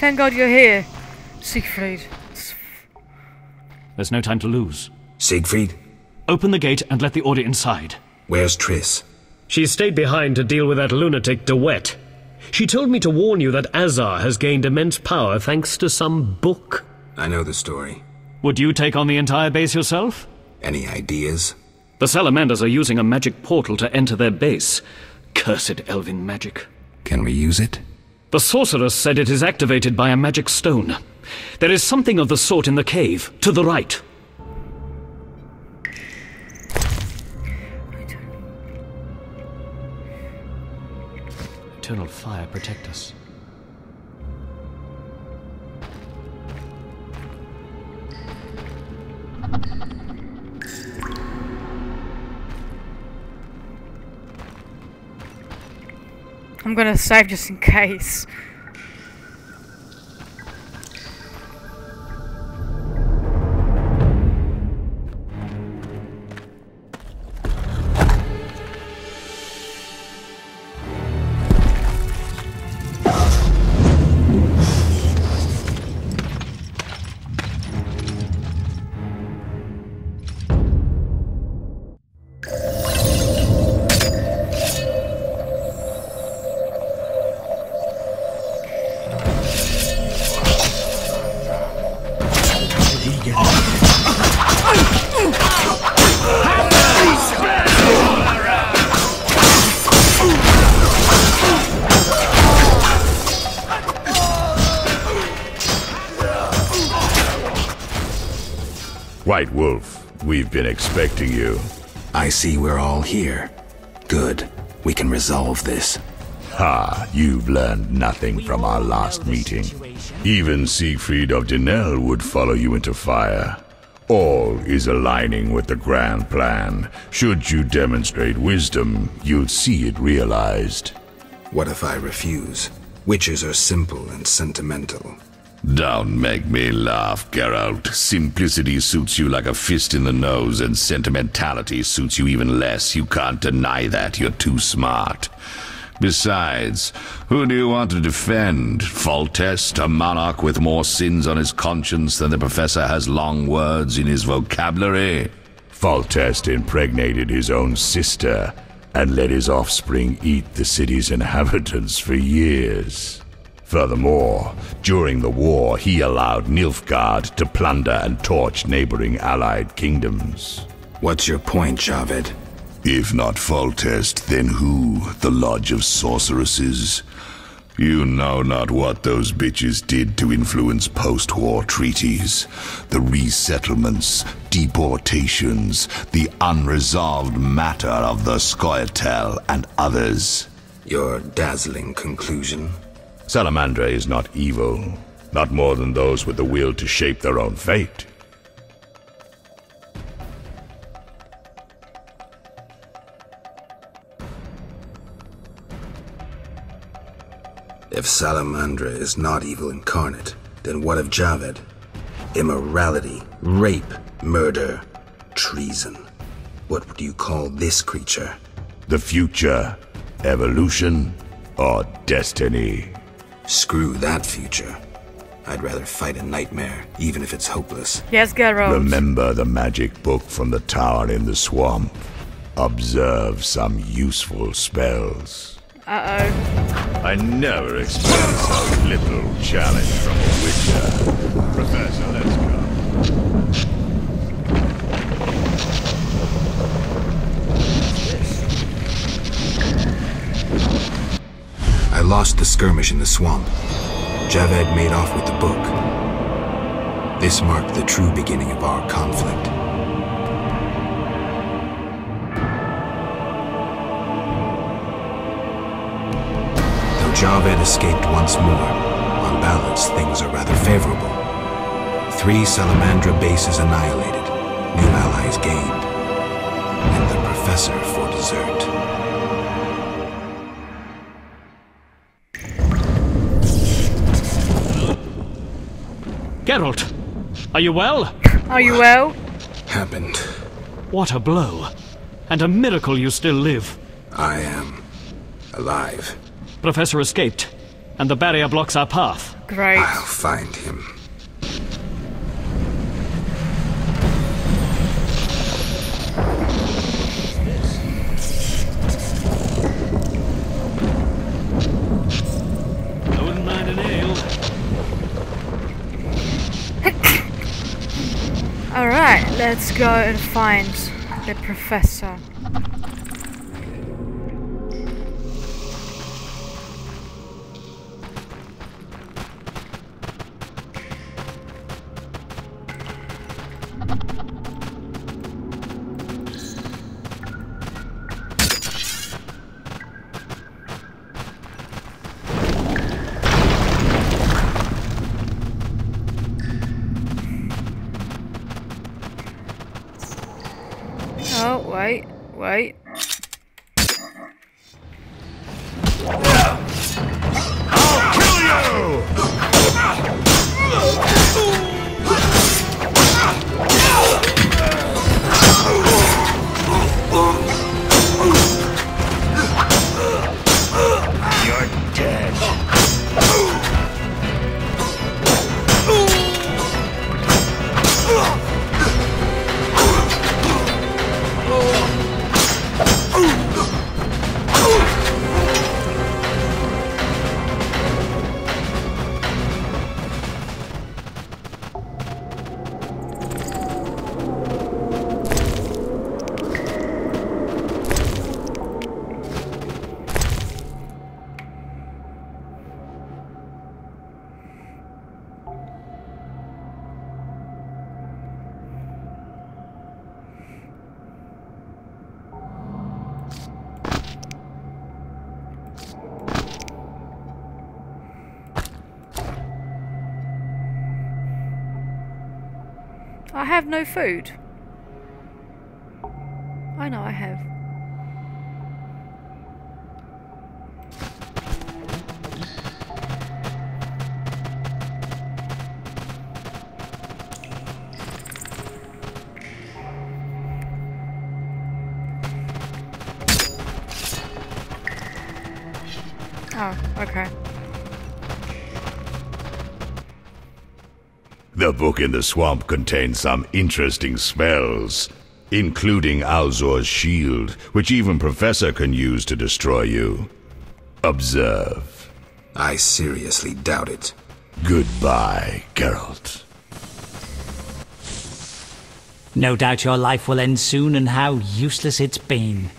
Thank God you're here, Siegfried. There's no time to lose. Siegfried? Open the gate and let the order inside. Where's Triss? She stayed behind to deal with that lunatic DeWet. She told me to warn you that Azar has gained immense power thanks to some book. I know the story. Would you take on the entire base yourself? Any ideas? The salamanders are using a magic portal to enter their base. Cursed elven magic. Can we use it? The sorceress said it is activated by a magic stone. There is something of the sort in the cave, to the right. Eternal fire protect us. I'm gonna save just in case. White Wolf, we've been expecting you. I see we're all here. Good. We can resolve this. Ha, you've learned nothing from our last meeting. Even Siegfried of Denesle would follow you into fire. All is aligning with the grand plan. Should you demonstrate wisdom, you'll see it realized. What if I refuse? Witches are simple and sentimental. Don't make me laugh, Geralt. Simplicity suits you like a fist in the nose, and sentimentality suits you even less. You can't deny that. You're too smart. Besides, who do you want to defend? Foltest, a monarch with more sins on his conscience than the professor has long words in his vocabulary? Foltest impregnated his own sister and let his offspring eat the city's inhabitants for years. Furthermore, during the war, he allowed Nilfgaard to plunder and torch neighboring allied kingdoms. What's your point, Javed? If not Foltest, then who? The Lodge of Sorceresses? You know not what those bitches did to influence post-war treaties. The resettlements, deportations, the unresolved matter of the Scoia'tael and others. Your dazzling conclusion? Salamandra is not evil, not more than those with the will to shape their own fate. If Salamandra is not evil incarnate, then what of Javed? Immorality, rape, murder, treason. What would you call this creature? The future, evolution, or destiny? Screw that future. I'd rather fight a nightmare, even if it's hopeless. Yes, Geralt. Remember the magic book from the tower in the swamp. Observe some useful spells. Uh-oh. I never expected so little challenge from a witcher. Professor, lost the skirmish in the swamp. Javed made off with the book. This marked the true beginning of our conflict. Though Javed escaped once more, on balance things are rather favorable. Three Salamandra bases annihilated, new allies gained, and the Professor for dessert. Geralt, are you well? Are you well? Happened. What a blow. And a miracle you still live. I am alive. Professor escaped, and the barrier blocks our path. Great. I'll find him. Let's go and find the professor. Food. Book in the swamp contains some interesting spells, including Alzur's shield, which even Professor can use to destroy you. Observe. I seriously doubt it. Goodbye, Geralt. No doubt your life will end soon and how useless it's been.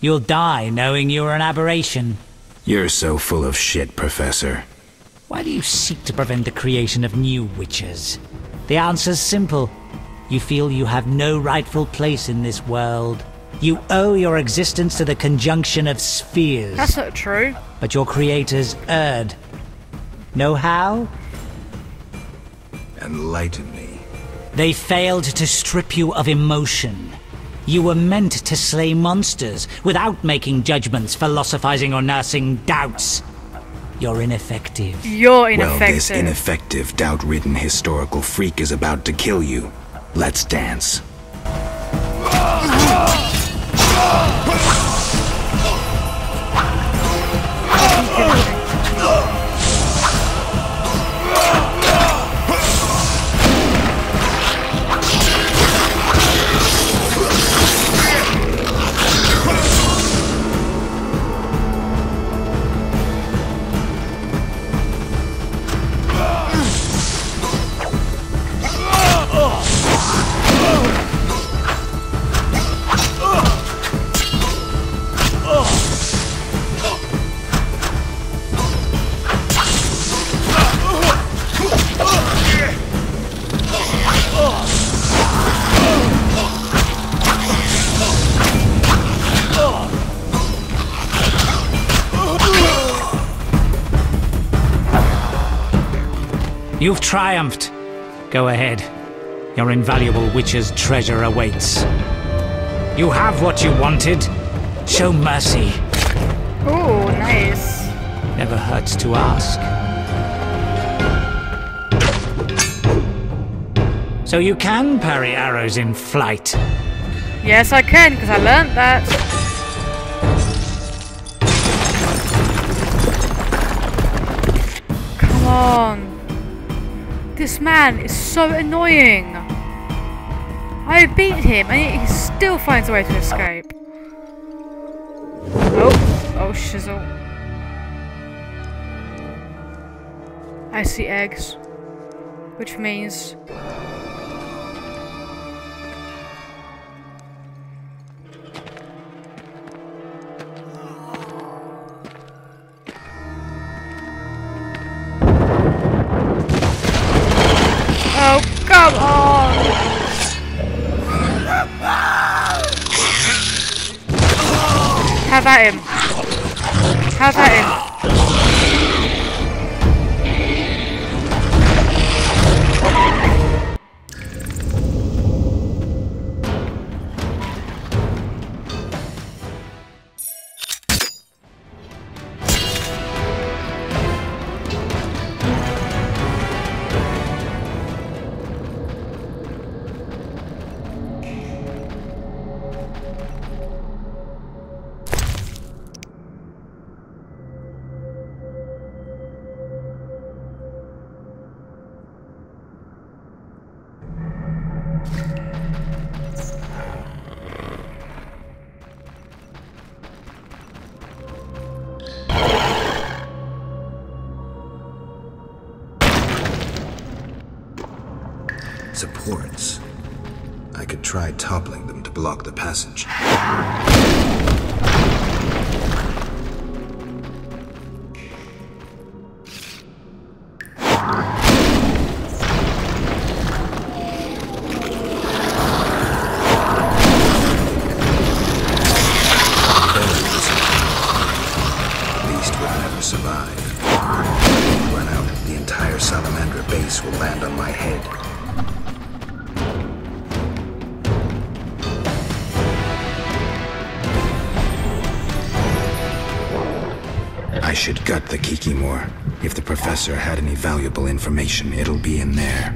You'll die knowing you're an aberration. You're so full of shit, Professor. Why do you seek to prevent the creation of new witches? The answer's simple. You feel you have no rightful place in this world. You owe your existence to the conjunction of spheres. That's not true. But your creators erred. Know how? Enlighten me. They failed to strip you of emotion. You were meant to slay monsters without making judgments, philosophizing, or nursing doubts. You're ineffective. You're ineffective. Well, this ineffective. ineffective, doubt-ridden historical freak is about to kill you. Let's dance. You've triumphed. Go ahead. Your invaluable witch's treasure awaits. You have what you wanted. Show mercy. Oh, nice. Never hurts to ask. So you can parry arrows in flight. Yes, I can, because I learnt that. Come on. This man is so annoying. I beat him and he still finds a way to escape. Oh, oh shizzle. I see eggs. Which means... I could try toppling them to block the passage. Information, it'll be in there.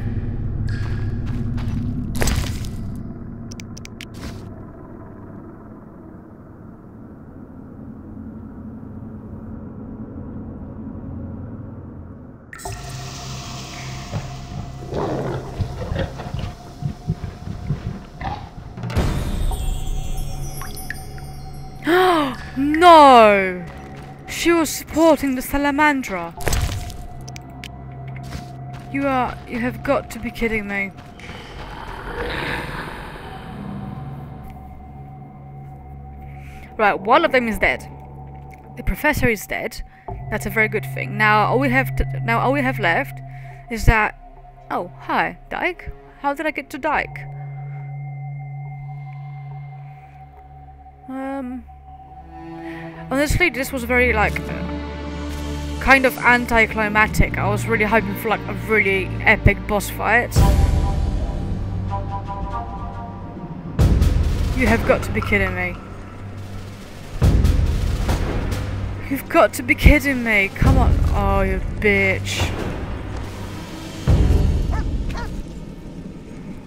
no! She was supporting the Salamandra. You are... you have got to be kidding me. Right, one of them is dead. The professor is dead. That's a very good thing. Now all we have to, now all we have left is that Oh, hi, Dyke. How did I get to Dyke? Um Honestly, this was very like kind of anticlimactic. I was really hoping for like a really epic boss fight. You have got to be kidding me. You've got to be kidding me. Come on. Oh, you bitch.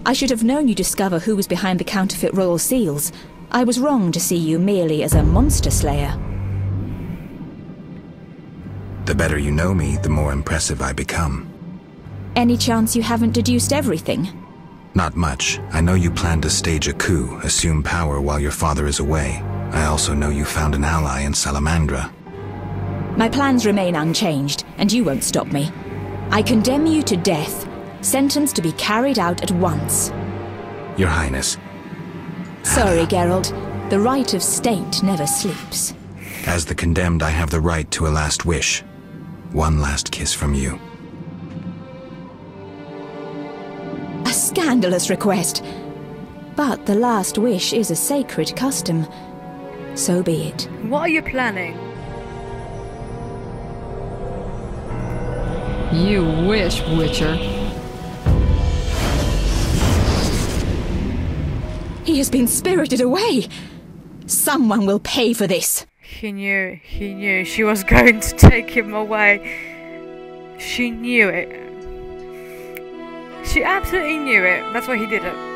I should have known you'd discover who was behind the counterfeit royal seals. I was wrong to see you merely as a monster slayer. The better you know me, the more impressive I become. Any chance you haven't deduced everything? Not much. I know you plan to stage a coup, assume power while your father is away. I also know you found an ally in Salamandra. My plans remain unchanged, and you won't stop me. I condemn you to death, sentenced to be carried out at once. Your Highness, Sorry, Geralt. The right of state never sleeps. as the condemned, I have the right to a last wish. One last kiss from you. A scandalous request. But the last wish is a sacred custom. So be it. What are you planning? You wish, Witcher. He has been spirited away. Someone will pay for this. He knew, he knew she was going to take him away. She knew it. She absolutely knew it. That's why he did it.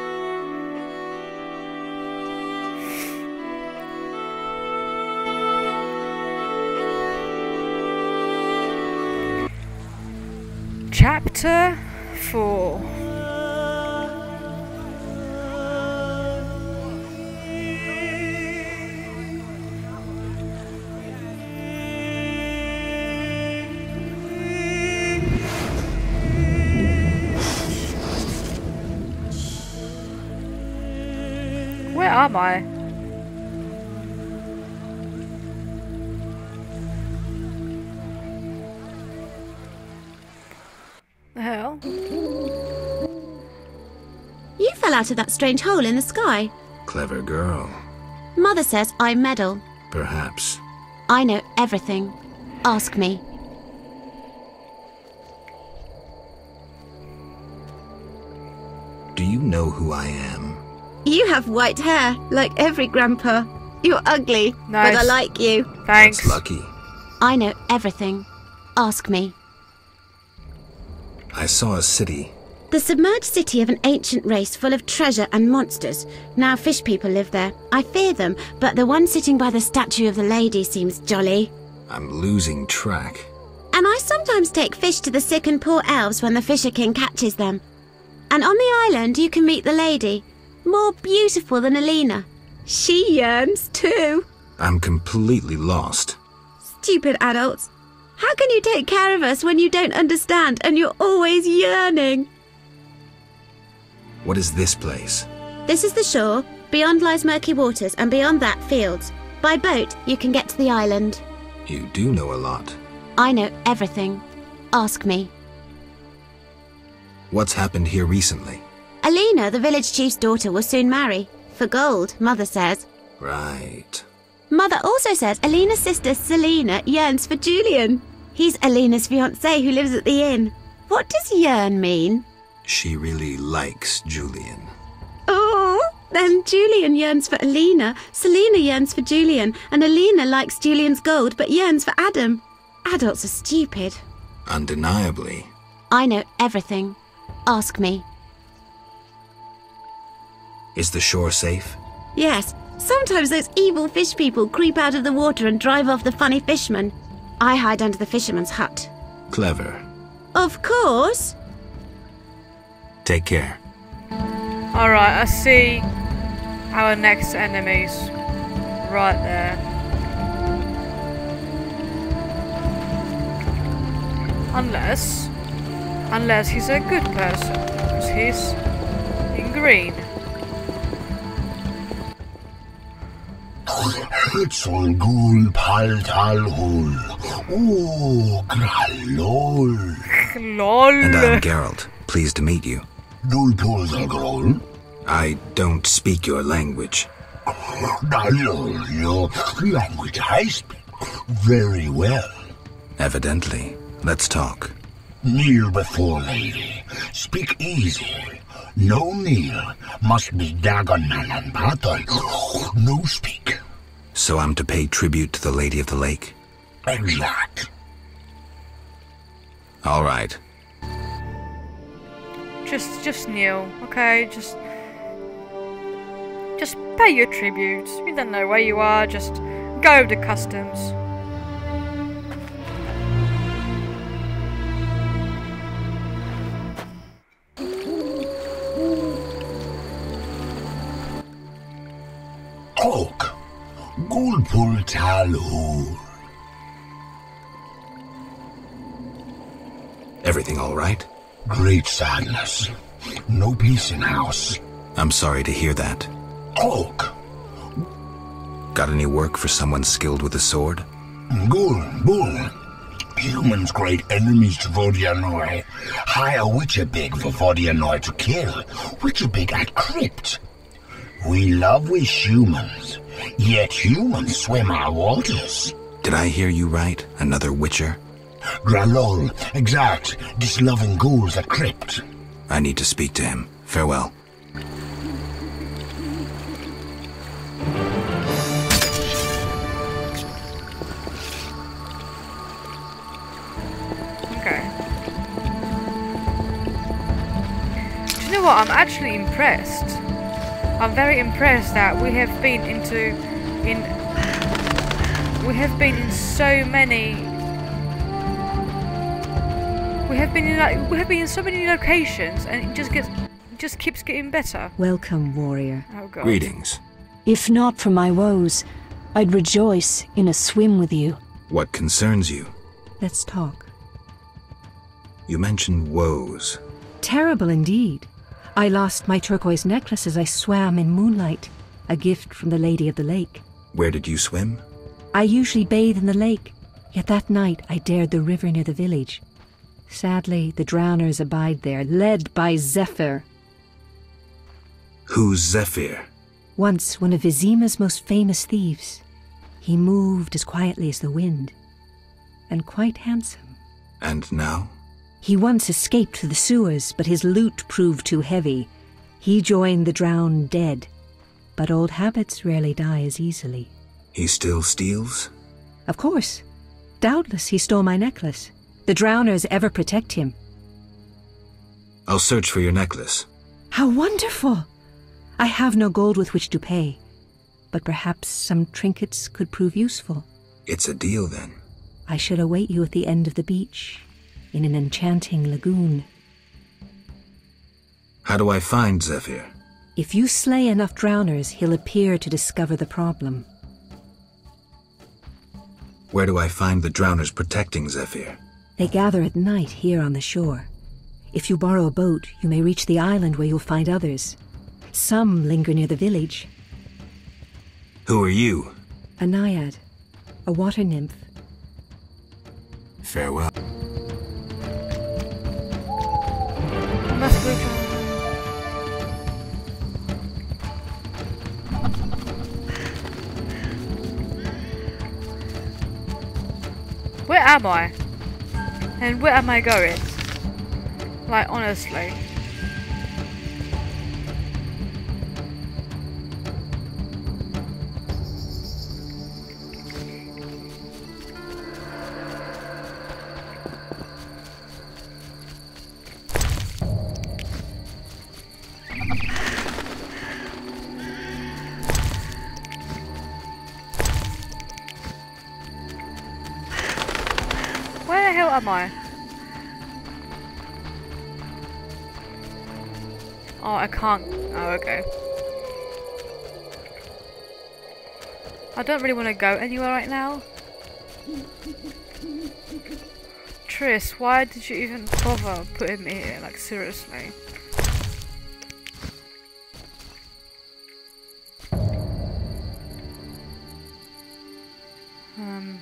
Where am The hell? You fell out of that strange hole in the sky. Clever girl. Mother says I meddle. Perhaps. I know everything. Ask me. Do you know who I am? You have white hair, like every grandpa. You're ugly, but I like you. Thanks. That's lucky. I know everything. Ask me. I saw a city. The submerged city of an ancient race full of treasure and monsters. Now fish people live there. I fear them, but the one sitting by the statue of the lady seems jolly. I'm losing track. And I sometimes take fish to the sick and poor elves when the Fisher King catches them. And on the island you can meet the lady, more beautiful than Alina. She yearns too. I'm completely lost. Stupid adults. How can you take care of us when you don't understand and you're always yearning? What is this place? This is the shore. Beyond lies murky waters, and beyond that, fields. By boat, you can get to the island. You do know a lot. I know everything. Ask me. What's happened here recently? Alina, the village chief's daughter, will soon marry. For gold, Mother says. Right. Mother also says Alina's sister Selina, yearns for Julian. He's Alina's fiance who lives at the inn. What does yearn mean? She really likes Julian. Oh, then Julian yearns for Alina, Selina yearns for Julian, and Alina likes Julian's gold but yearns for Adam. Adults are stupid. Undeniably. I know everything. Ask me. Is the shore safe? Yes, sometimes those evil fish people creep out of the water and drive off the funny fishermen. I hide under the fisherman's hut. Clever. Of course. Take care. Alright, I see our next enemies right there. Unless, unless he's a good person, because he's in green. Hitzolgul paltalhul. Oh, grallol. LOL. And I'm Geralt. Pleased to meet you. Dulpolzagrol. I don't speak your language. Dalol, your language I speak very well. Evidently. Let's talk. Kneel before lady. Speak easy. No kneel. Must be Dagonan and battle. No speak. So I'm to pay tribute to the Lady of the Lake? Exact. All right. Just, just kneel, okay? Just, just pay your tribute. We don't know where you are. Just go to customs. Oak. Gulpul talhul. Everything all right? Great sadness. No peace in house. I'm sorry to hear that. Oak. Got any work for someone skilled with a sword? Gul, bull. Humans great enemies to Vodyanoi. Hire Witcher Big for Vodyanoi to kill. Witcher Big at crypt. We love we humans, yet humans swim our waters. Did I hear you right? Another Witcher? Gralol, exact, This loving ghouls at crypt. I need to speak to him. Farewell. Okay. Do you know what? I'm actually impressed. I'm very impressed that we have been into in we have been in so many We have been in like, we have been in so many locations, and it just gets it just keeps getting better. Welcome, warrior. Oh god. Greetings. If not for my woes, I'd rejoice in a swim with you. What concerns you? Let's talk. You mentioned woes. Terrible indeed. I lost my turquoise necklace as I swam in moonlight, a gift from the Lady of the Lake. Where did you swim? I usually bathe in the lake, yet that night I dared the river near the village. Sadly, the drowners abide there, led by Zephyr, Who's Zephyr? once one of Vizima's most famous thieves. He moved as quietly as the wind, and quite handsome. And now? He once escaped through the sewers, but his loot proved too heavy. He joined the drowned dead, but old habits rarely die as easily. He still steals? Of course. Doubtless he stole my necklace. The drowners ever protect him. I'll search for your necklace. How wonderful! I have no gold with which to pay, but perhaps some trinkets could prove useful. It's a deal then. I shall await you at the end of the beach, in an enchanting lagoon. How do I find Zephyr? If you slay enough drowners, he'll appear to discover the problem. Where do I find the drowners protecting Zephyr? They gather at night here on the shore. If you borrow a boat, you may reach the island where you'll find others. Some linger near the village. Who are you? A naiad, a water nymph. Farewell. Where am I? And where am I going? Like, honestly. Can't. Oh, okay. I don't really want to go anywhere right now. Triss, why did you even bother putting me here? Like, seriously. Um...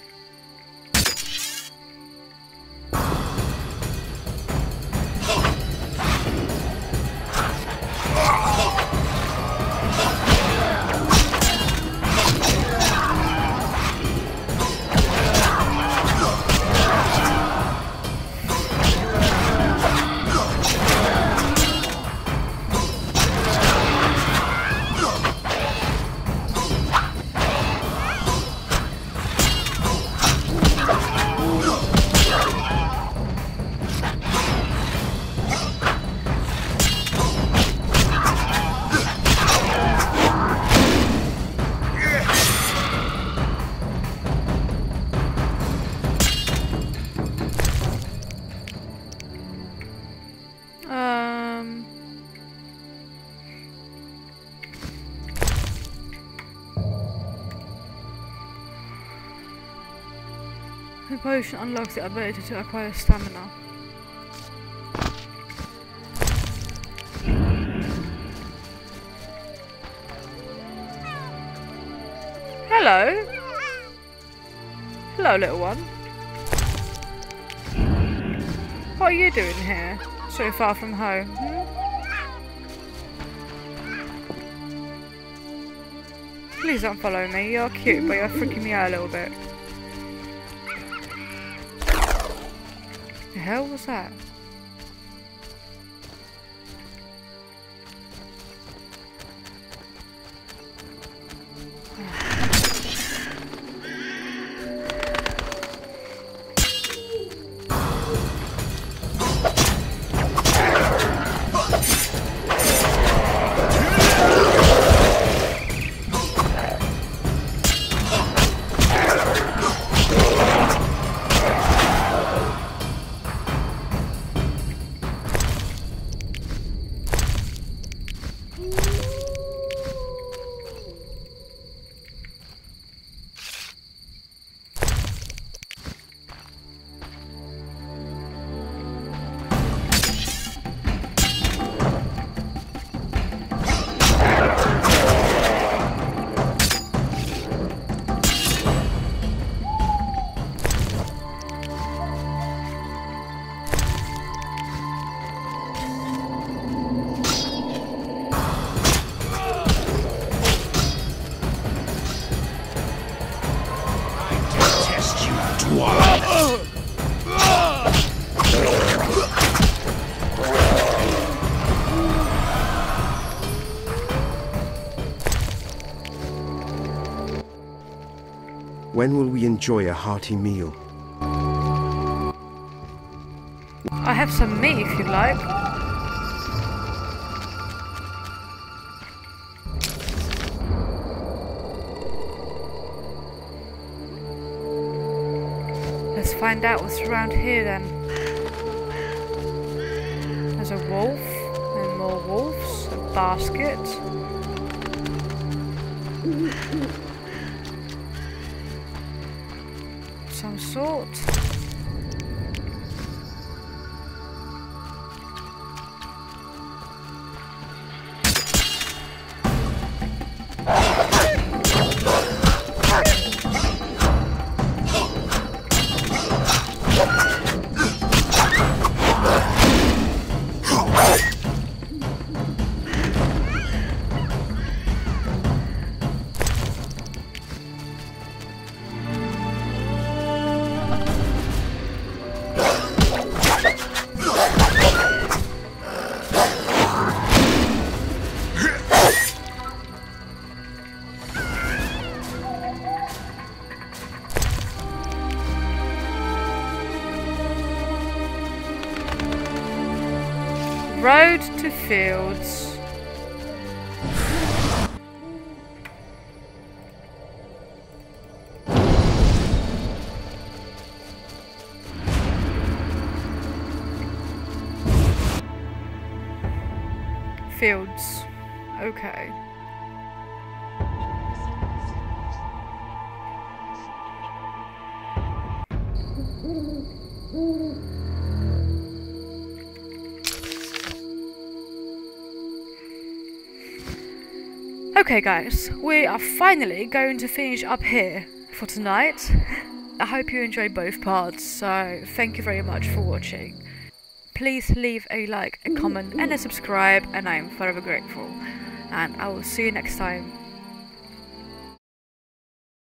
potion unlocks the ability to acquire stamina. Hello. Hello, little one. What are you doing here? So far from home. Hmm? Please don't follow me. You're cute, but you're freaking me out a little bit. Hell was that? When will we enjoy a hearty meal? I have some meat if you like. Let's find out what's around here then. There's a wolf, and more wolves, a basket. Okay guys, we are finally going to finish up here for tonight. I hope you enjoyed both parts, so thank you very much for watching. Please leave a like, a comment and a subscribe and I am forever grateful. And I will see you next time.